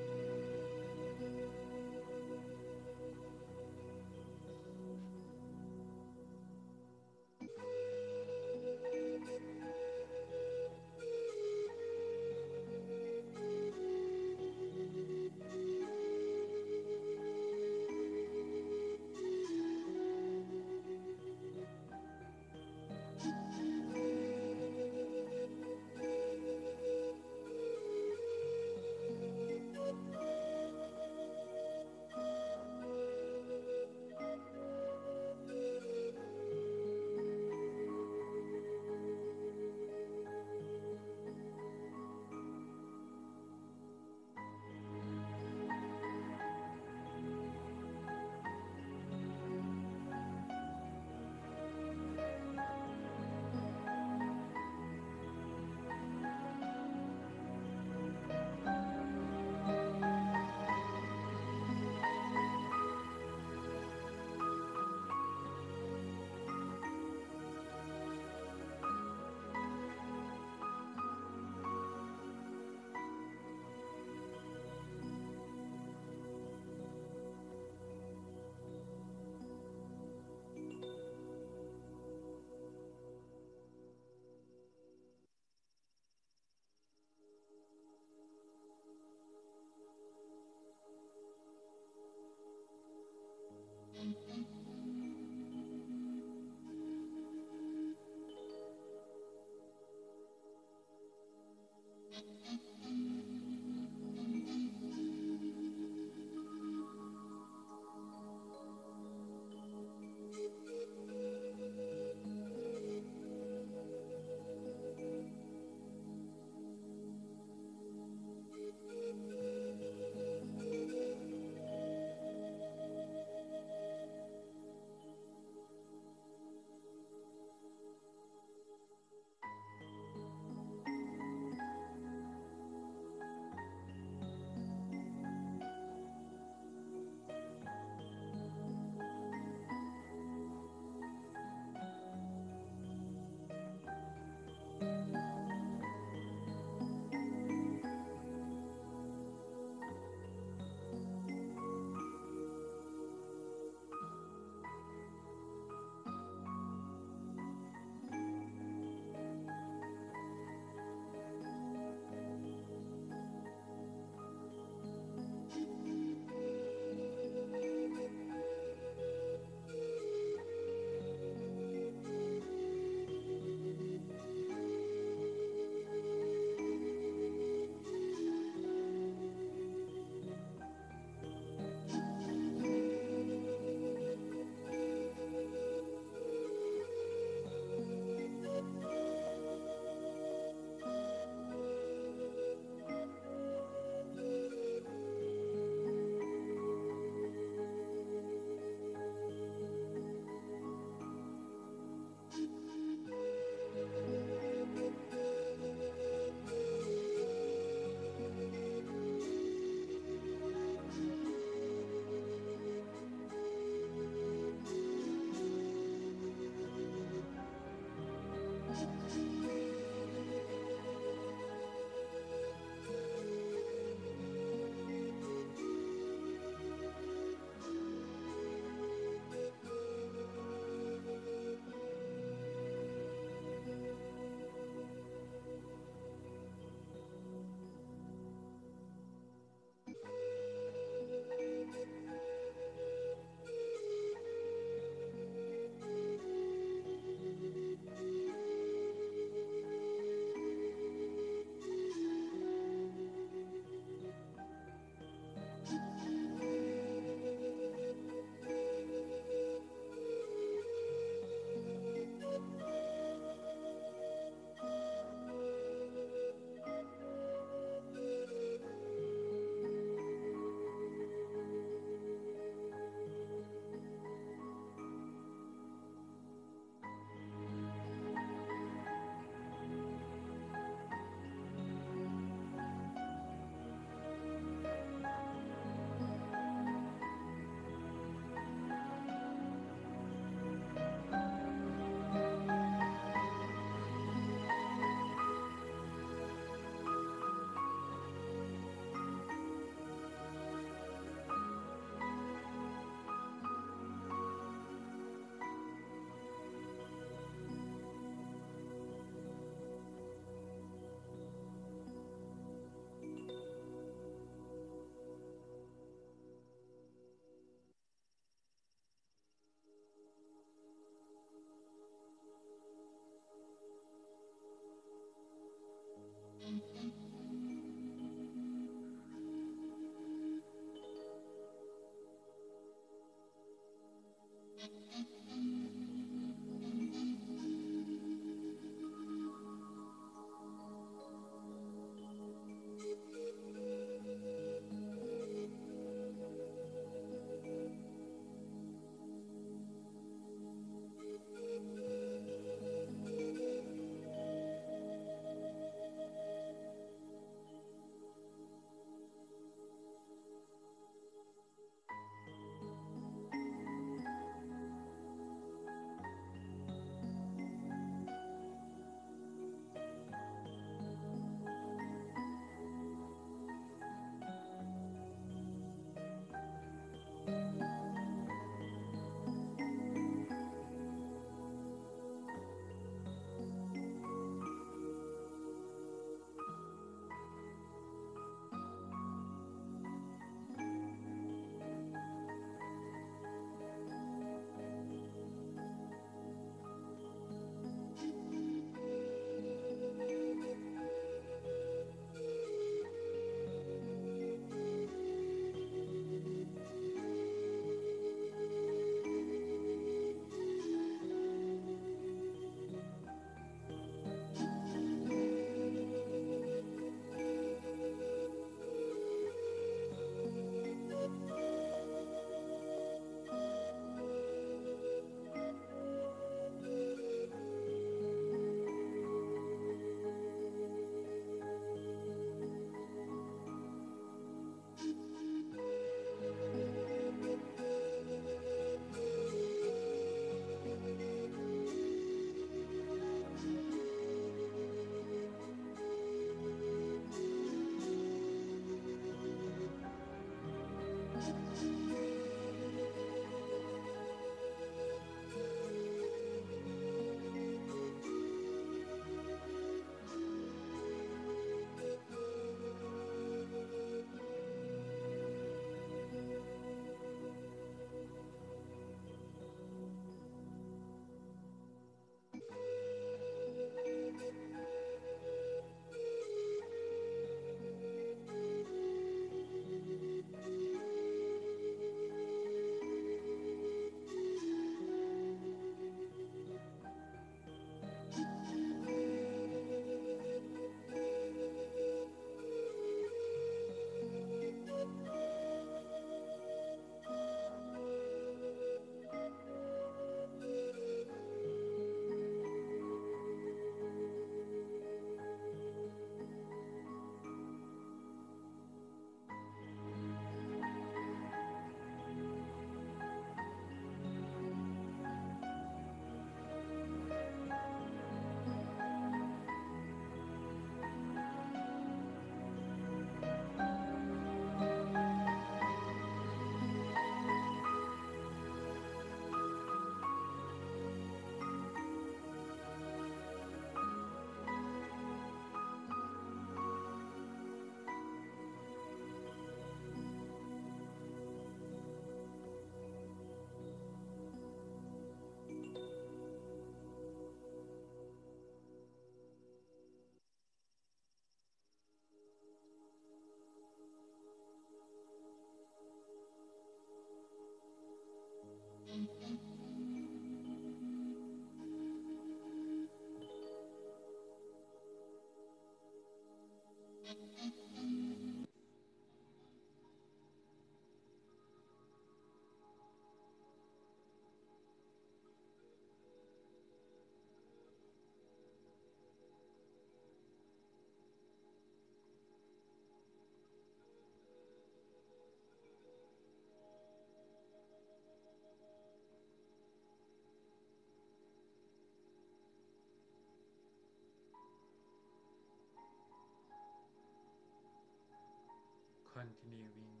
Continuing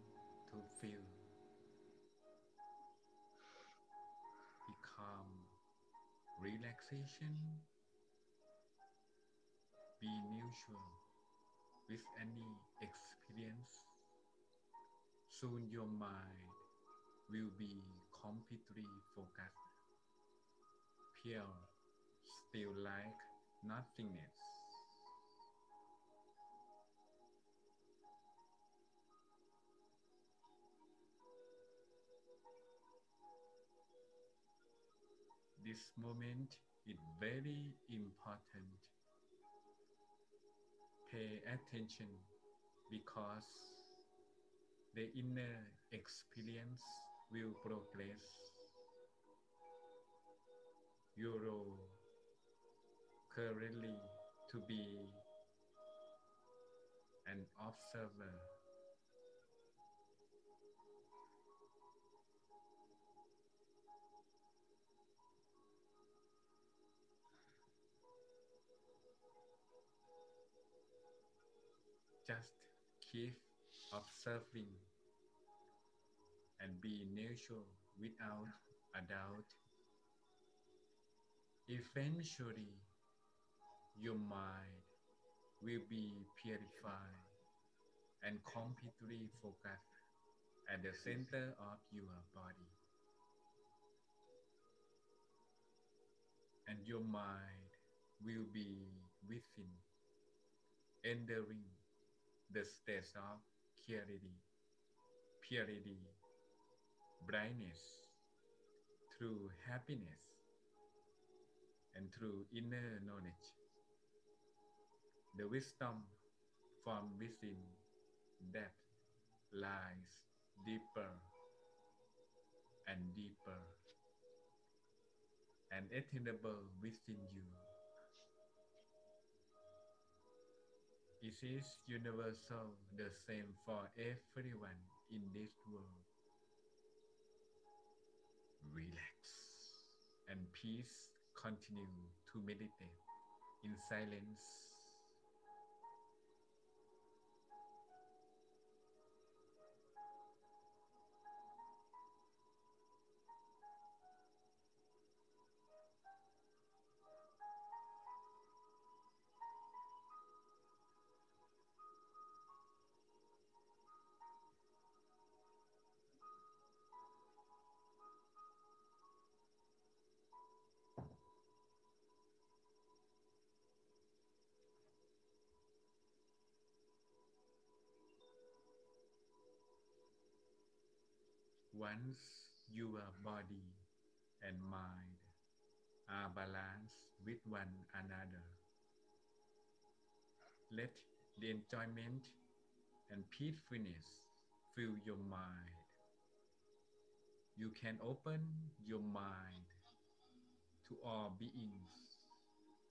to feel. Calm relaxation. Be neutral with any experience. Soon your mind will be completely focused. Pure still like nothingness this moment is very important. Pay attention because the inner experience will progress. Your role currently to be an observer Just keep observing and be neutral without a doubt. Eventually, your mind will be purified and completely focused at the center of your body. And your mind will be within, entering the state of clarity, purity, brightness, through happiness, and through inner knowledge. The wisdom from within that lies deeper and deeper and attainable within you. It is universal, the same for everyone in this world. Relax and peace continue to meditate in silence. Once your body and mind are balanced with one another, let the enjoyment and peacefulness fill your mind. You can open your mind to all beings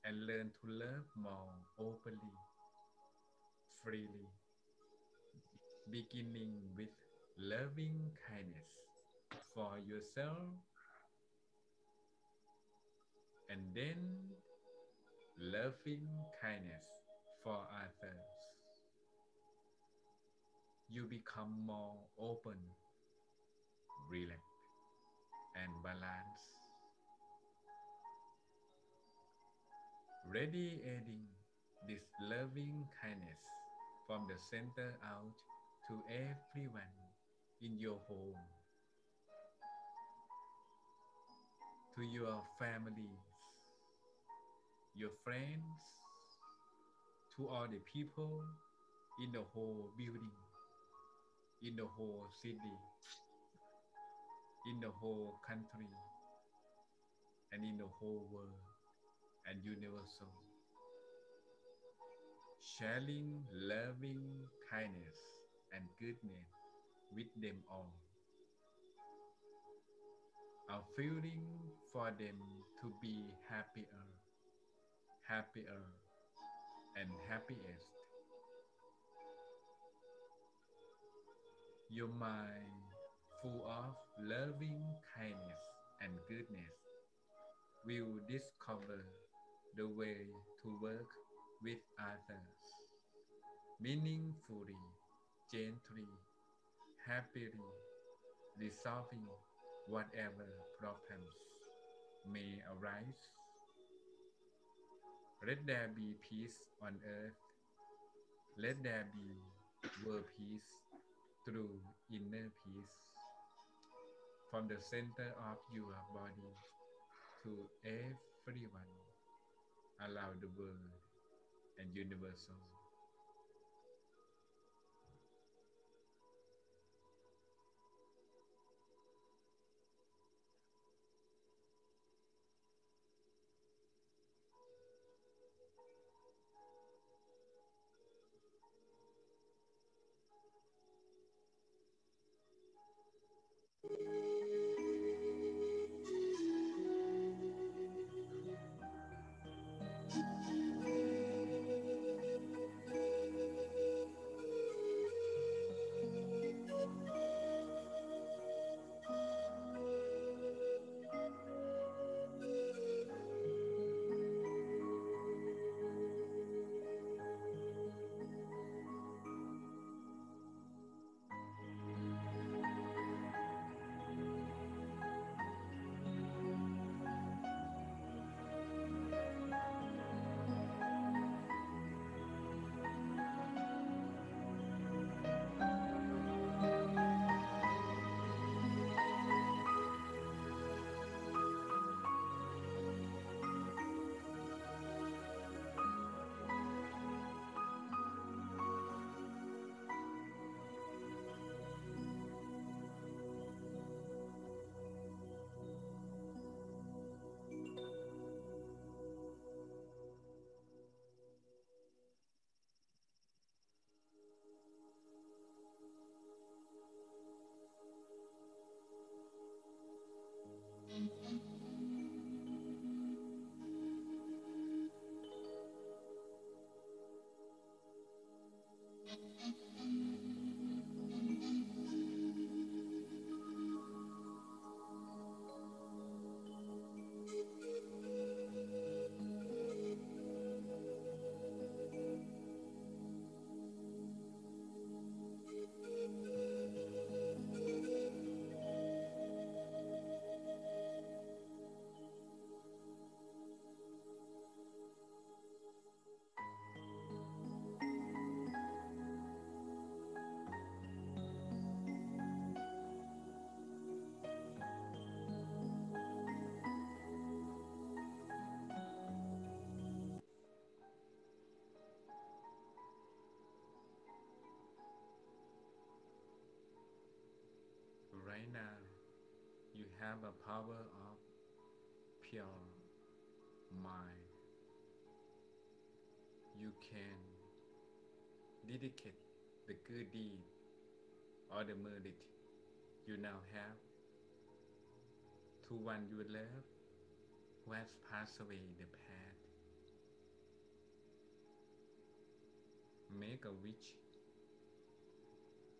and learn to love more openly, freely, beginning with loving kindness for yourself and then loving kindness for others. You become more open, relaxed, and balanced. Radiating this loving kindness from the center out to everyone in your home, to your families, your friends, to all the people in the whole building, in the whole city, in the whole country and in the whole world and universal. Sharing loving kindness and goodness with them all. A feeling for them to be happier, happier, and happiest. Your mind full of loving kindness and goodness will discover the way to work with others meaningfully, gently, happily, resolving whatever problems may arise. Let there be peace on earth. Let there be world peace through inner peace. From the center of your body to everyone around the world and universal. Have a power of pure mind. You can dedicate the good deed or the merit you now have to one you love who has passed away the past. Make a wish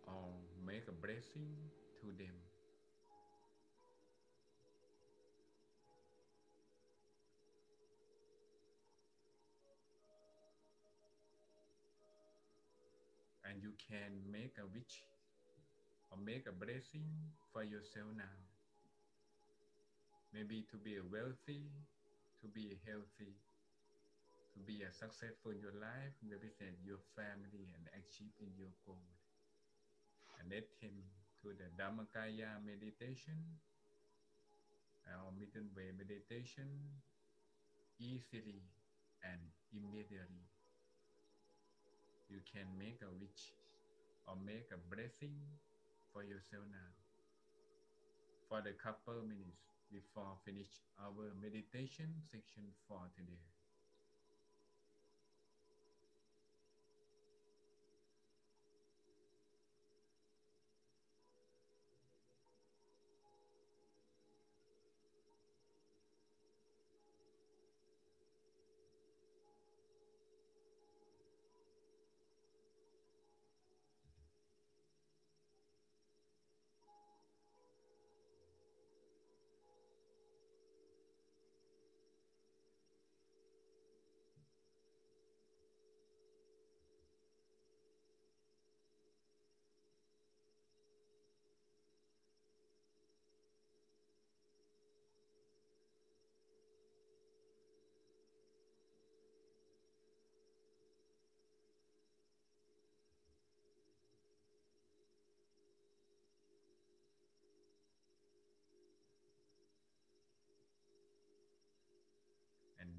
or make a blessing to them. And you can make a wish or make a blessing for yourself now. Maybe to be wealthy, to be healthy, to be a successful in your life, represent your family and achieve in your goal. And let him to the Dhammakaya meditation uh, or middle way meditation easily and immediately. You can make a wish or make a blessing for yourself now. for the couple minutes before finish our meditation section for today.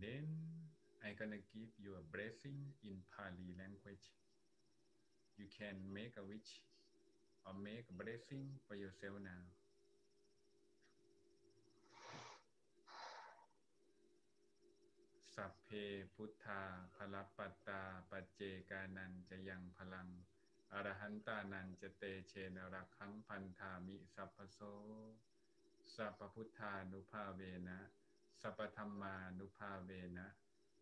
Then I'm gonna give you a blessing in Pali language. You can make a wish or make a blessing for yourself now. สัพเพพุทธาพลปัตตาปัจเจกานันจะยังพลัง อรหันตานันจะเตเชนรักขังพันธามิสัพพโสสัพพุทธานุภาเวนะ สัพธรรมานุภาเวนะ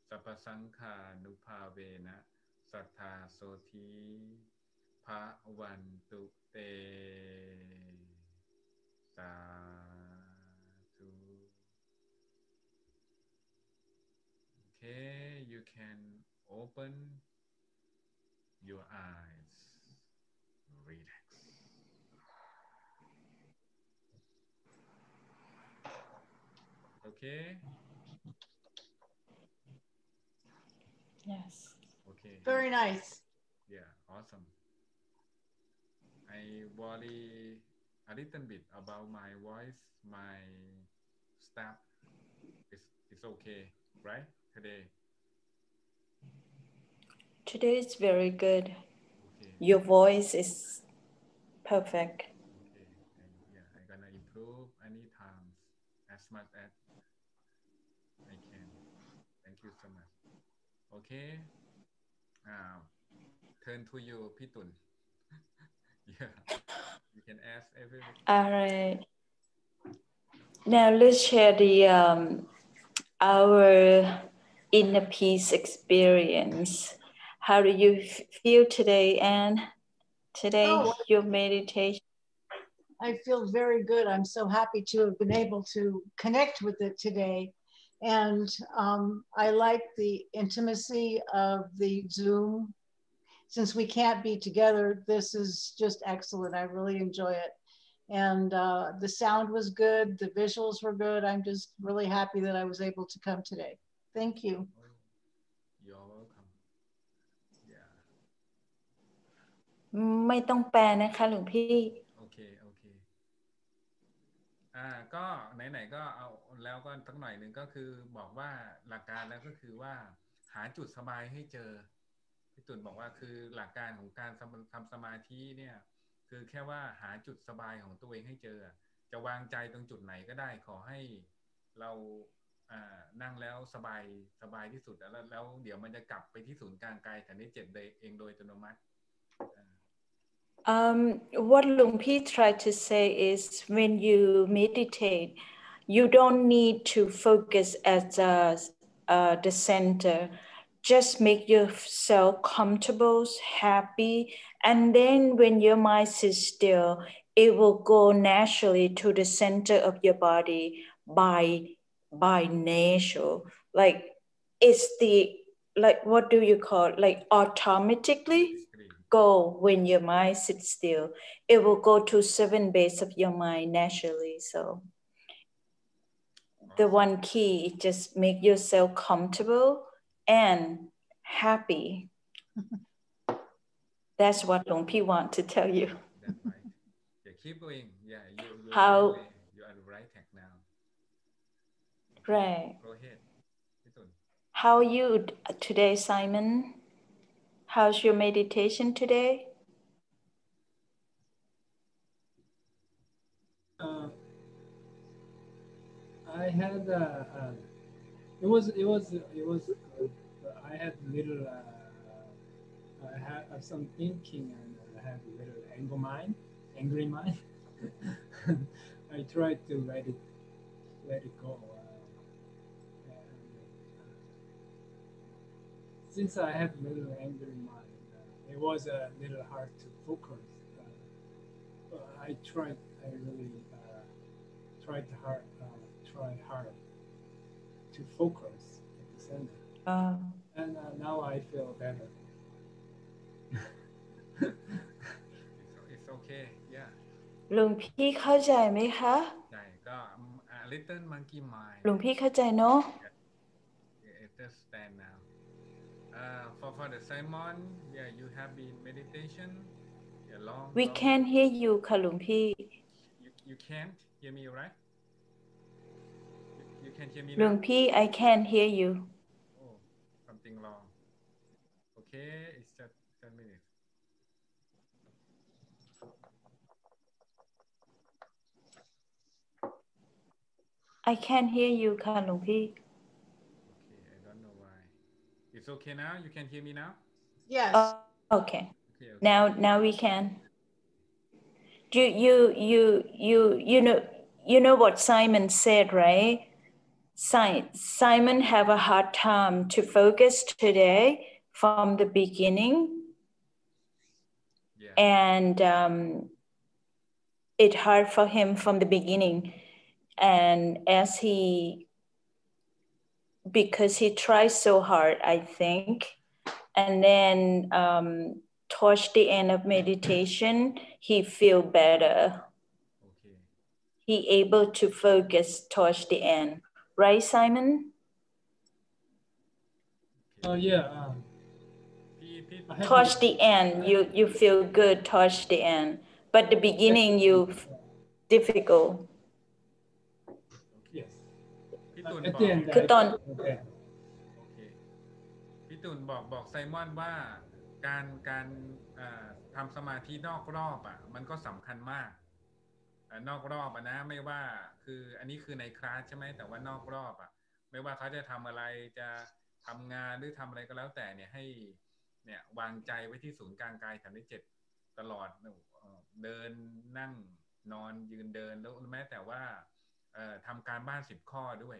สัพสังฆานุภาเวนะสัทธาโสธีพระวันตุเตสาธุ Okay, you can open your eyes. Relax. Okay. Yes. Okay. Very nice. Yeah, awesome. I worry a little bit about my voice, my step. It's, it's okay, right? Today. Today is very good. Okay. Your voice is perfect. Okay. And yeah, I'm gonna improve any times as much as I can. Thank you so much. Okay. Um, turn to you, Pitun. *laughs* yeah. You can ask everyone. All right. Now let's share the um, our inner peace experience. How do you feel today, Anne? Today, oh, your meditation. I feel very good. I'm so happy to have been able to connect with it today. And um, I like the intimacy of the Zoom. Since we can't be together, this is just excellent. I really enjoy it. And uh, the sound was good, the visuals were good. I'm just really happy that I was able to come today. Thank you. Oh, you're welcome. Yeah. ไม่ต้องแปลนะคะหลวงพี่ โอเค โอเค อ่าก็ไหนๆก็เอาแล้วก็สักหน่อยหนึ่งก็คือบอกว่าหลักการแล้วก็คือว่าหาจุดสบายให้เจอพี่ตุ่นบอกว่าคือหลักการของการทำสมาธิเนี่ย คือแค่ว่าหาจุดสบายของตัวเองให้เจอ จะวางใจตรงจุดไหนก็ได้ขอให้เราอ่านั่งแล้วสบายสบายที่สุดแล้วแล้วเดี๋ยวมันจะกลับไปที่ศูนย์กลางกายฐานที่เจ็ดเองโดยอัตโนมัติ Um, what Lung Pi tried to say is when you meditate, you don't need to focus at uh, uh, the center. Just make yourself comfortable, happy, and then when your mind sits still, it will go naturally to the center of your body by by nature. Like it's the like what do you call it? like automatically go when your mind sits still. It will go to seven base of your mind naturally. So the one key is just make yourself comfortable and happy. *laughs* That's what Long Pi want to tell you. Right. Yeah, keep going. Yeah, you, you How, really, you are right now. Right. Go ahead. How you today, Simon? How's your meditation today? Uh, I had uh, uh, it was it was it was uh, I had little uh, I had uh, some thinking and I had a little angry mind, angry mind. *laughs* I tried to let it let it go. Uh, and, uh, since I had little angry mind, uh, it was a little hard to focus. Uh, but I tried. I really uh, tried hard. Uh, try hard to focus at the center. Uh, And uh, now I feel better. it's, it's okay yeah หลวงพี่เข้าใจไหมคะ ใช่ก็ a little monkey mind หลวงพี่เข้าใจเนาะ Yeah, it does stand now. uh, for Father Simon, yeah, you have been meditation. Yeah, long, We long. can't hear you, Kalumpi. You, you can't hear me, right? You, you can't hear me? Lumpi, I can't hear you. Oh, something wrong. Okay, it's just 10 minutes. I can't hear you, Kalumpi. It's okay now. You can hear me now. Yes. Oh, okay Okay. okay. now now we can you you you you you know you know what simon said right Si- simon have a hard time to focus today from the beginning Yeah. and um, it hard for him from the beginning and as he because he tries so hard i think. And then um, towards the end of meditation he feel better. Okay. he able to focus towards the end. Right simon? Oh yeah. Um, พี่พี่ I towards the end you you feel good towards the end. But the beginning you difficult ตุน At บอ the ก end. คือ I ตอน felt okay. โอเคพี่ตุนบอกบอกไซมอนว่าการการเอ่อทำสมาธินอกรอบอะ มันก็สำคัญมากเอ่อนอกรอบอะนะ ไม่ว่าคืออันนี้คือในคลาสใช่ไหมแต่ว่านอกรอบอะ ไม่ว่าเขาจะทำอะไรจะทำงานหรือทำอะไรก็แล้วแต่เนี่ยให้เนี่ยวางใจไว้ที่ศูนย์กลางกายฐานที่เจ็ดตลอดเอ่อเดินนั่งนอนยืนเดินแล้วแม้แต่ว่าเอ่อทำการบ้านสิบข้อด้วย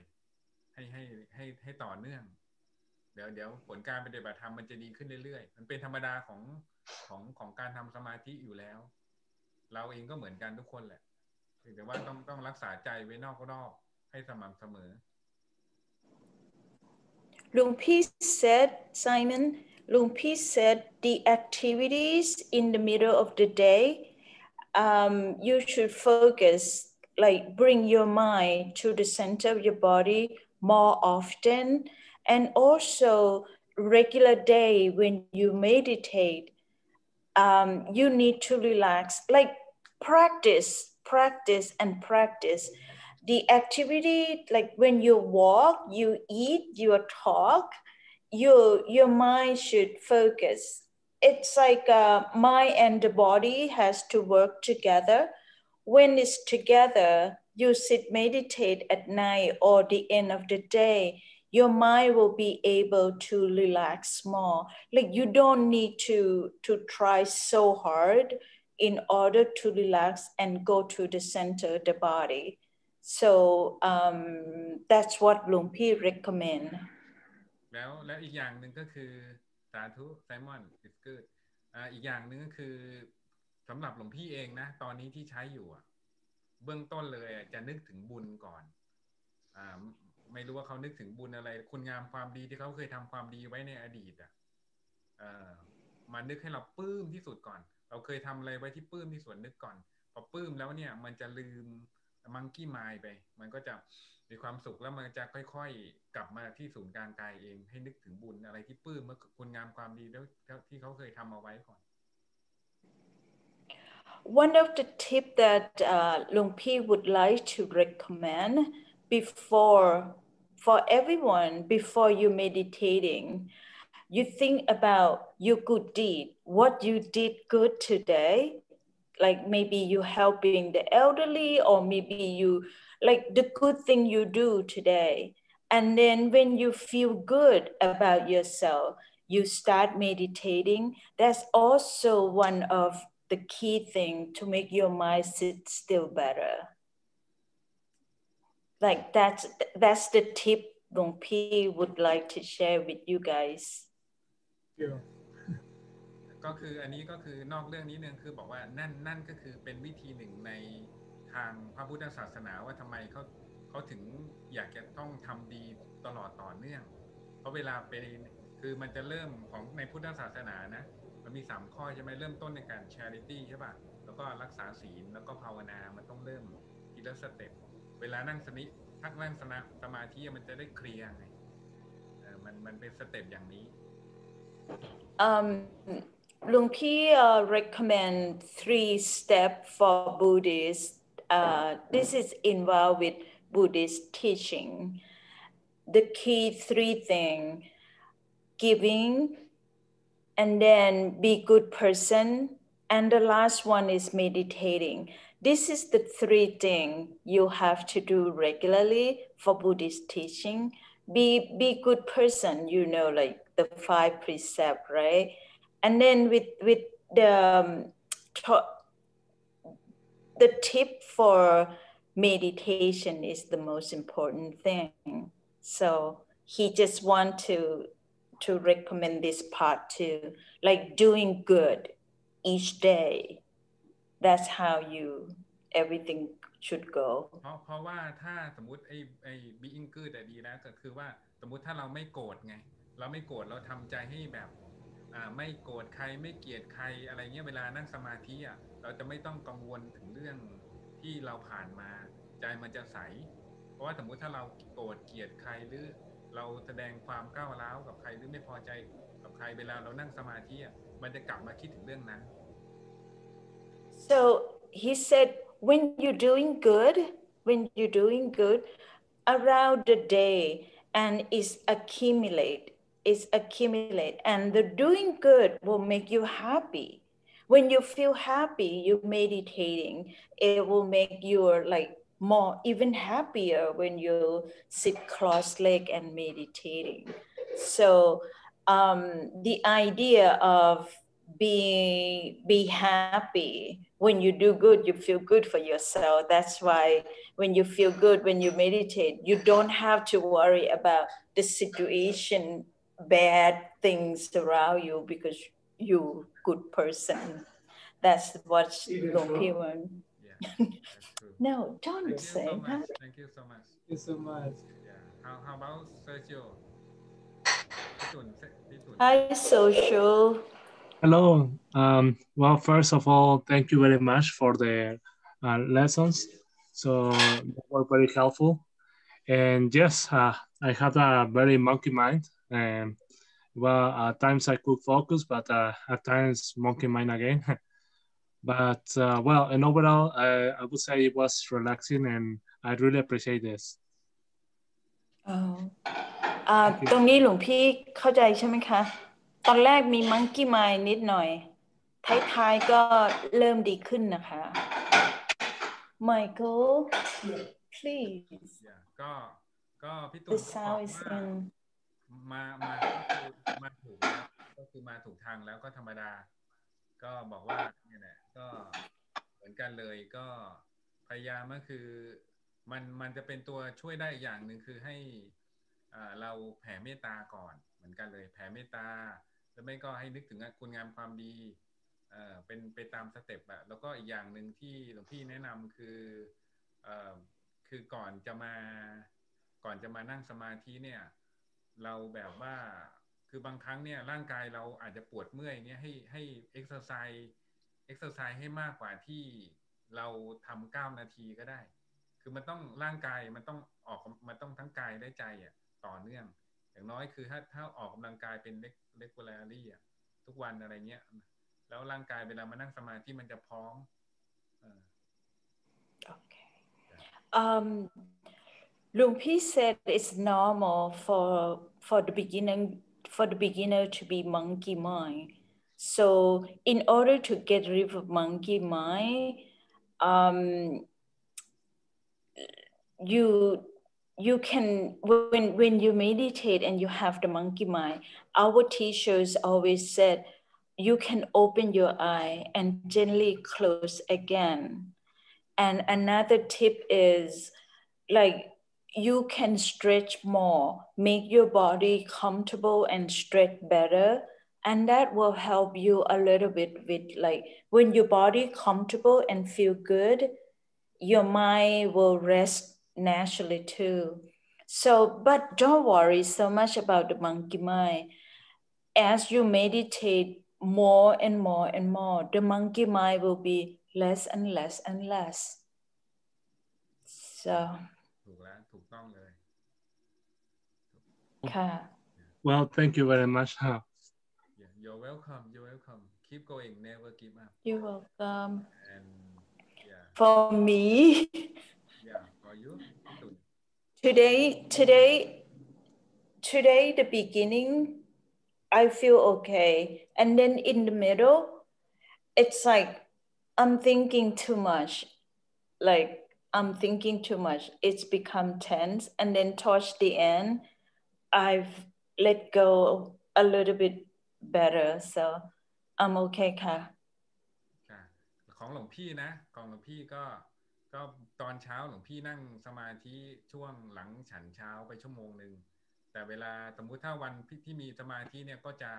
ให้ให้ให้ให้ต่อเนื่อง เดี๋ยวเดี๋ยวผลการปฏิบัติธรรมมันจะดีขึ้นเรื่อยๆ มันเป็นธรรมดาของของของการทำสมาธิอยู่แล้ว เราเองก็เหมือนกันทุกคนแหละแต่ว่าต้องต้องรักษาใจไว้นอกรอบให้สม่ำเสมอ Lung Pi said, Simon, Lung Pi said the activities in the middle of the day, um, you should focus, like bring your mind to the center of your body more often. And also regular day when you meditate, um, you need to relax, like practice, practice and practice. The activity like when you walk you eat you talk your your mind should focus. It's like uh, mind and the body has to work together. When it's together you sit meditate at night or the end of the day your mind will be able to relax more like you don't need to to try so hard in order to relax and go to the center of the body so um, that's what Luang Pi recommend. แล้วแล้วอีกอย่างหนึ่งก็คือสาธุไซมอนอิสเกิดอ่าอีกอย่างหนึ่งก็คือสำหรับหลวงพี่เองนะ ตอนนี้ที่ใช้อยู่อะ เบื้องต้นเลยจะนึกถึงบุญก่อนอ่าไม่รู้ว่าเขานึกถึงบุญอะไร คุณงามความดีที่เขาเคยทำความดีไว้ในอดีตอะเออมานึกให้เราปลื้มที่สุดก่อน เราเคยทำอะไรไว้ที่ปลื้มที่สุดนึกก่อน พอปลื้มแล้วเนี่ย มันจะลืมมังกี้มายไป มันก็จะมีความสุขแล้วมันจะค่อยๆ กลับมาที่ศูนย์กลางกายเอง ให้นึกถึงบุญอะไรที่ปลื้มเมื่อคุณงามความดีแล้วที่เขาเคยทำเอาไว้ก่อน One of the tip that uh, Luang Pi would like to recommend before for everyone before you meditating, you think about your good deed, what you did good today, like maybe you helping the elderly or maybe you like the good thing you do today. And then when you feel good about yourself you start meditating. That's also one of the key thing to make your mind sit still better like that's that's the tip Dong P would like to share with you guys Yeah. ก็คืออันนี้ก็คือนอกเรื่องนี้นึงคือบอกว่านั่นนั่นก็คือเป็นวิธีหนึ่งในทางพระพุทธศาสนาว่าทำไมเขาเขาถึงอยากจะต้องทำดีตลอดต่อเนื่อง เพราะเวลาไปคือมันจะเริ่มของในพุทธศาสนานะ มันมีสามข้อใช่ไหมเริ่มต้นในการ charity ใช่ป่ะแล้วก็รักษาศีลแล้วก็ภาวนามันต้องเริ่มทีละสเต็ปเวลานั่งสนิทักนั่งสมาสมาธิมันจะได้เคลียร์ไงเออมันมันเป็นสเต็ปอย่างนี้ um, Luang Pi uh, recommend three step for Buddhists. Uh, this is involved with Buddhist teaching. The key three thing, giving, and then be good person, and the last one is meditating. This is the three thing you have to do regularly for Buddhist teaching. Be be good person, you know, like the five precept, right? And then with with the um, the tip for meditation is the most important thing. So he just want to to recommend this part too, like doing good each day. That's how you everything should go. เพราะเพราะว่าถ้าสมมติไอ้ไอ้ being good ดีแล้วก็คือว่าสมมติถ้าเราไม่โกรธไง เราไม่โกรธเราทำใจให้แบบอ่าไม่โกรธใครไม่เกลียดใครอะไรเงี้ยเวลานั่งสมาธิอะเราจะไม่ต้องกังวลถึงเรื่องที่เราผ่านมา ใจมันจะใส เพราะว่าสมมุติถ้าเราโกรธเกลียดใครหรือ เราแสดงความก้าวร้าวกับใครหรือไม่พอใจกับใครเวลาเรานั่งสมาธิอะมันจะกลับมาคิดถึงเรื่องนั้น So he said, when you're doing good, when you're doing good around the day and is accumulate, is accumulate, and the doing good will make you happy. When you feel happy, you're meditating, it will make your like more even happier when you sit cross-legged and meditating. So um, the idea of be be happy when you do good you feel good for yourself that's why when you feel good when you meditate you don't have to worry about the situation bad things around you because you good person that's what Even Long so. Pi want. Yeah. No, don't Thank say so that. Thank you so much. Thank you so much. Yeah. How, how about Sergio? Hi, Sergio. Hello. Um, well, first of all, thank you very much for the uh, lessons. So they were very helpful. And yes, uh, I had a very monkey mind. And well, at times I could focus, but uh, at times monkey mind again. *laughs* but uh, well, and overall, uh, I would say it was relaxing, and I really appreciate this. อ๋ออ่าตรงนี้หลวงพี่เข้าใจใช่ไหมคะ ตอนแรกมีมังกี้มายนิดหน่อย ท้ายๆก็เริ่มดีขึ้นนะคะ Michael please Yeah. ก็ก็พี่ตุ่ the นก็บอก sound is ว่า in มามาก็คือมาถูกแล้วก็คือมาถูกทางแล้วก็ธรรมดา ก็บอกว่าเนี่ยแหละก็เหมือนกันเลยก็พยายามก็คือมันมันจะเป็นตัวช่วยได้อีกอย่างหนึ่งคือให้อ่าเราแผ่เมตตาก่อนเหมือนกันเลย แผ่เมตตาแล้วไม่ก็ให้นึกถึงคุณงามความดีเอ่อเป็นไปตามสเต็ปอะแล้วก็อีกอย่างหนึ่งที่หลวงพี่แนะนำคือเอ่อคือก่อนจะมาก่อนจะมานั่งสมาธิเนี่ย เราแบบว่า คือบางครั้งเนี่ยร่างกายเราอาจจะปวดเมื่อยเงี้ยให้ให้เอ็กซ์ไซส์เอ็กซ์ไซส์ให้มากกว่าที่เราทำเก้านาทีก็ได้ คือมันต้องร่างกายมันต้องออกมันต้องทั้งกายและใจอะต่อเนื่อง อย่างน้อยคือถ้าถ้าออกกำลังกายเป็นเล็กเล็กวลารี่อะทุกวันอะไรเงี้ย แล้วร่างกายเวลามานั่งสมาธิมันจะพร้อมเออ Okay. Um, Luang Pi said it's normal for for the beginning for the beginner to be monkey mind. So in order to get rid of monkey mind, um, you you can when when you meditate and you have the monkey mind our teachers always said you can open your eye and gently close again and another tip is like you can stretch more make your body comfortable and stretch better and that will help you a little bit with like when your body comfortable and feel good your mind will rest naturally too. So, but don't worry so much about the monkey mind. As you meditate more and more and more, the monkey mind will be less and less and less. So, ค่ะ Well, thank you very much. Huh? yeah you're welcome you're welcome keep going never give up You're welcome. and yeah For me, yeah for you today, today, today, the beginning, I feel okay. And then in the middle, it's like I'm thinking too much. Like I'm thinking too much. It's become tense. And then towards the end, I've let go a little bit better. So I'm okay, ค่ะของหลวงพี่นะของหลวงพี่ก็ก็ตอนเช้าหลวงพี่นั่งสมาธิช่วงหลังฉันเช้าไปชั่วโมงหนึ่งแต่เวลาสมมุติถ้าวันที่ที่มีสมาธิเนี่ยก็จะ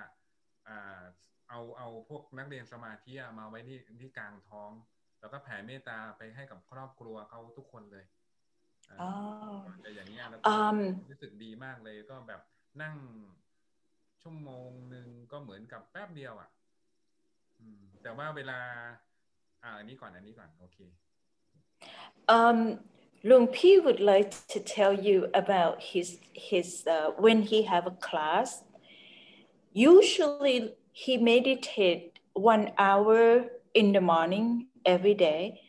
เอาเอาพวกนักเรียนสมาธิมาไว้ที่ที่กลางท้อง แล้วก็แผ่เมตตาไปให้กับครอบครัวเขาทุกคนเลย แต่อย่างเงี้ยแล้วก็อืมรู้สึกดีมากเลยก็แบบนั่งชั่วโมงหนึ่งก็เหมือนกับแป๊บเดียวอะอืมแต่ว่าเวลา อ่าอันนี้ก่อนอันนี้ก่อนโอเค Um, Lung Pi would like to tell you about his his uh, when he have a class. Usually he meditate one hour in the morning every day,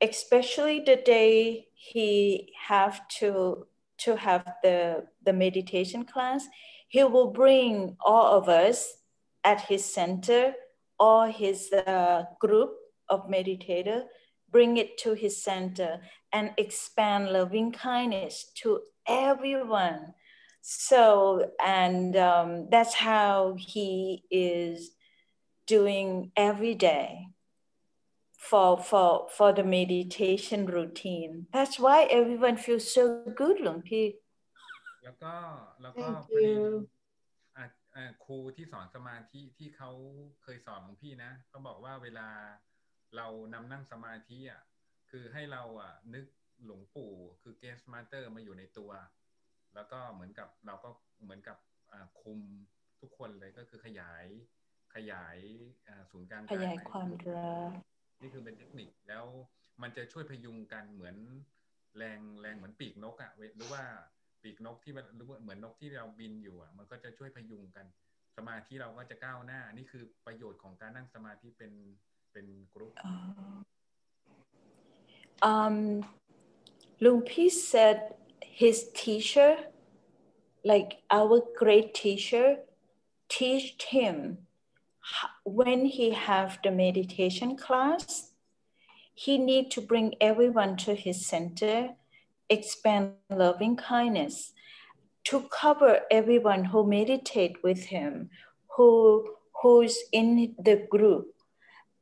especially the day he have to to have the the meditation class. He will bring all of us at his center or his uh, group of meditator bring it to his center and expand loving kindness to everyone. So, and um, that's how he is doing every day for, for, for the meditation routine. That's why everyone feels so good, Lung Pi. แล้วก็แล้วก็ Thank พอดี you. อะอะครูที่สอนสมาธิที่เขาเคยสอนของพี่นะเขาบอกว่าเวลาเรานำนั่งสมาธิอะคือให้เราอะนึกหลวงปู่คือเกสมาสเตอร์มาอยู่ในตัว แล้วก็เหมือนกับเราก็เหมือนกับอ่าคุมทุกคนเลยก็คือขยายขยายอ่าศูนย์กลางกขยายไว้ความรัก นี่คือเป็นเทคนิคแล้วมันจะช่วยพยุงกันเหมือนแรงแรงเหมือนปีกนกอะ่ะหรือว่าปีกนกที่มันหรือว่าเหมือนนกที่เราบินอยู่อะ่ะ มันก็จะช่วยพยุงกัน สมาธิเราก็จะก้าวหน้า นี่คือประโยชน์ของการนั่งสมาธิเป็นเป็นกรุ๊ป Um, Lung Pi said his teacher, like our great teacher, teach him when he have the meditation class, he need to bring everyone to his center, expand loving kindness to cover everyone who meditate with him, who who's in the group.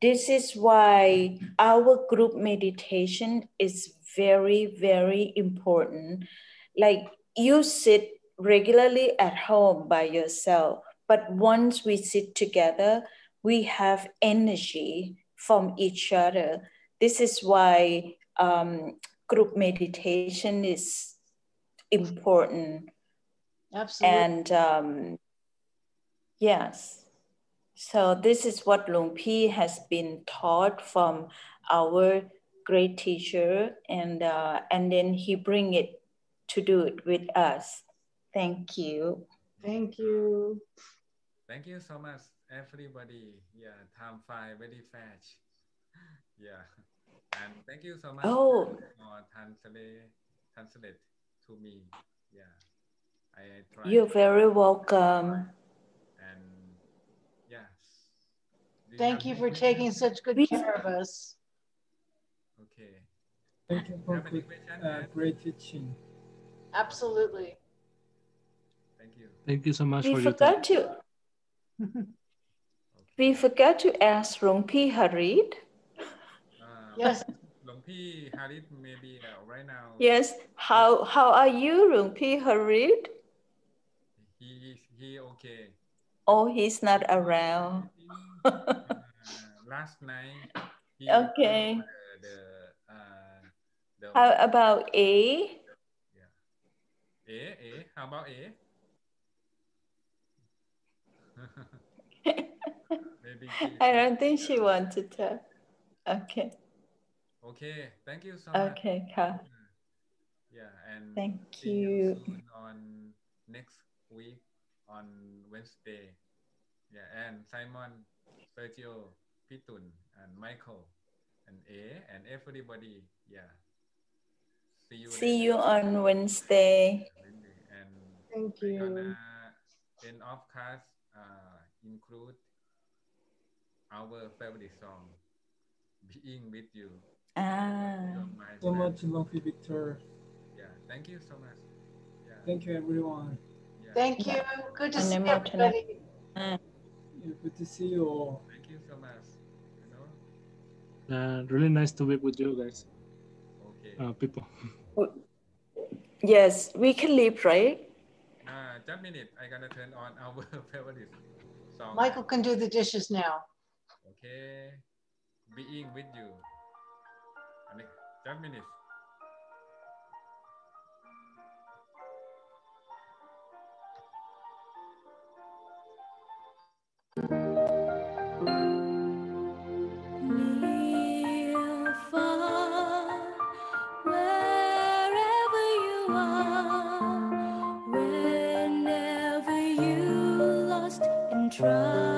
This is why our group meditation is very very important. Like you sit regularly at home by yourself but once we sit together we have energy from each other this is why um, group meditation is important Absolutely. and um, yes so this is what Lung Pi has been taught from our great teacher, and uh, and then he bring it to do it with us. Thank you. Thank you. Thank you so much everybody yeah time fly very fast *laughs* yeah and thank you so much Oh. for translate translate to me yeah I try You're very welcome. and yes Do Thank have you any for taking such good We- care of us. Okay. Thank you for Have any good, uh, great teaching. Absolutely. Thank you. So much We for your time. forgot to *laughs* we forgot to ask Rongpi Harit. Uh, Yes, *laughs* Longpi Harit maybe uh, right now. Yes. How how are you, Rongpi Harit? He is he okay. Oh, he's not around. Uh, last night. He *laughs* Okay. told The, the, uh, the How about A? A A. How about A? Maybe. she- *laughs* I don't think she wanted to. Okay. Okay. Thank you so much. Okay, Ka. Mm. Yeah, and Thank see you. soon on next week on Wednesday. Yeah, and Simon, Sergio, Pitun, and Michael, and A, and everybody. Yeah. See you. See next you on Wednesday. Wednesday. And thank we're you. gonna end of class include our favorite song, "Being with You." Ah. So friend. much, Luang Pi Victor. Yeah, thank you so much. Yeah. Thank you, everyone. yeah. Thank you. Good to And see then we'll turn up. everybody. Yeah, good to see you all. Thank you so much. You know. Uh, really nice to be with you guys, Okay. uh, people. *laughs* Yes, we can leave, right? Just a minute. I gotta turn on our *laughs* favorite song. Michael can do the dishes now. Okay. Being with you. Just a minute. Near, try.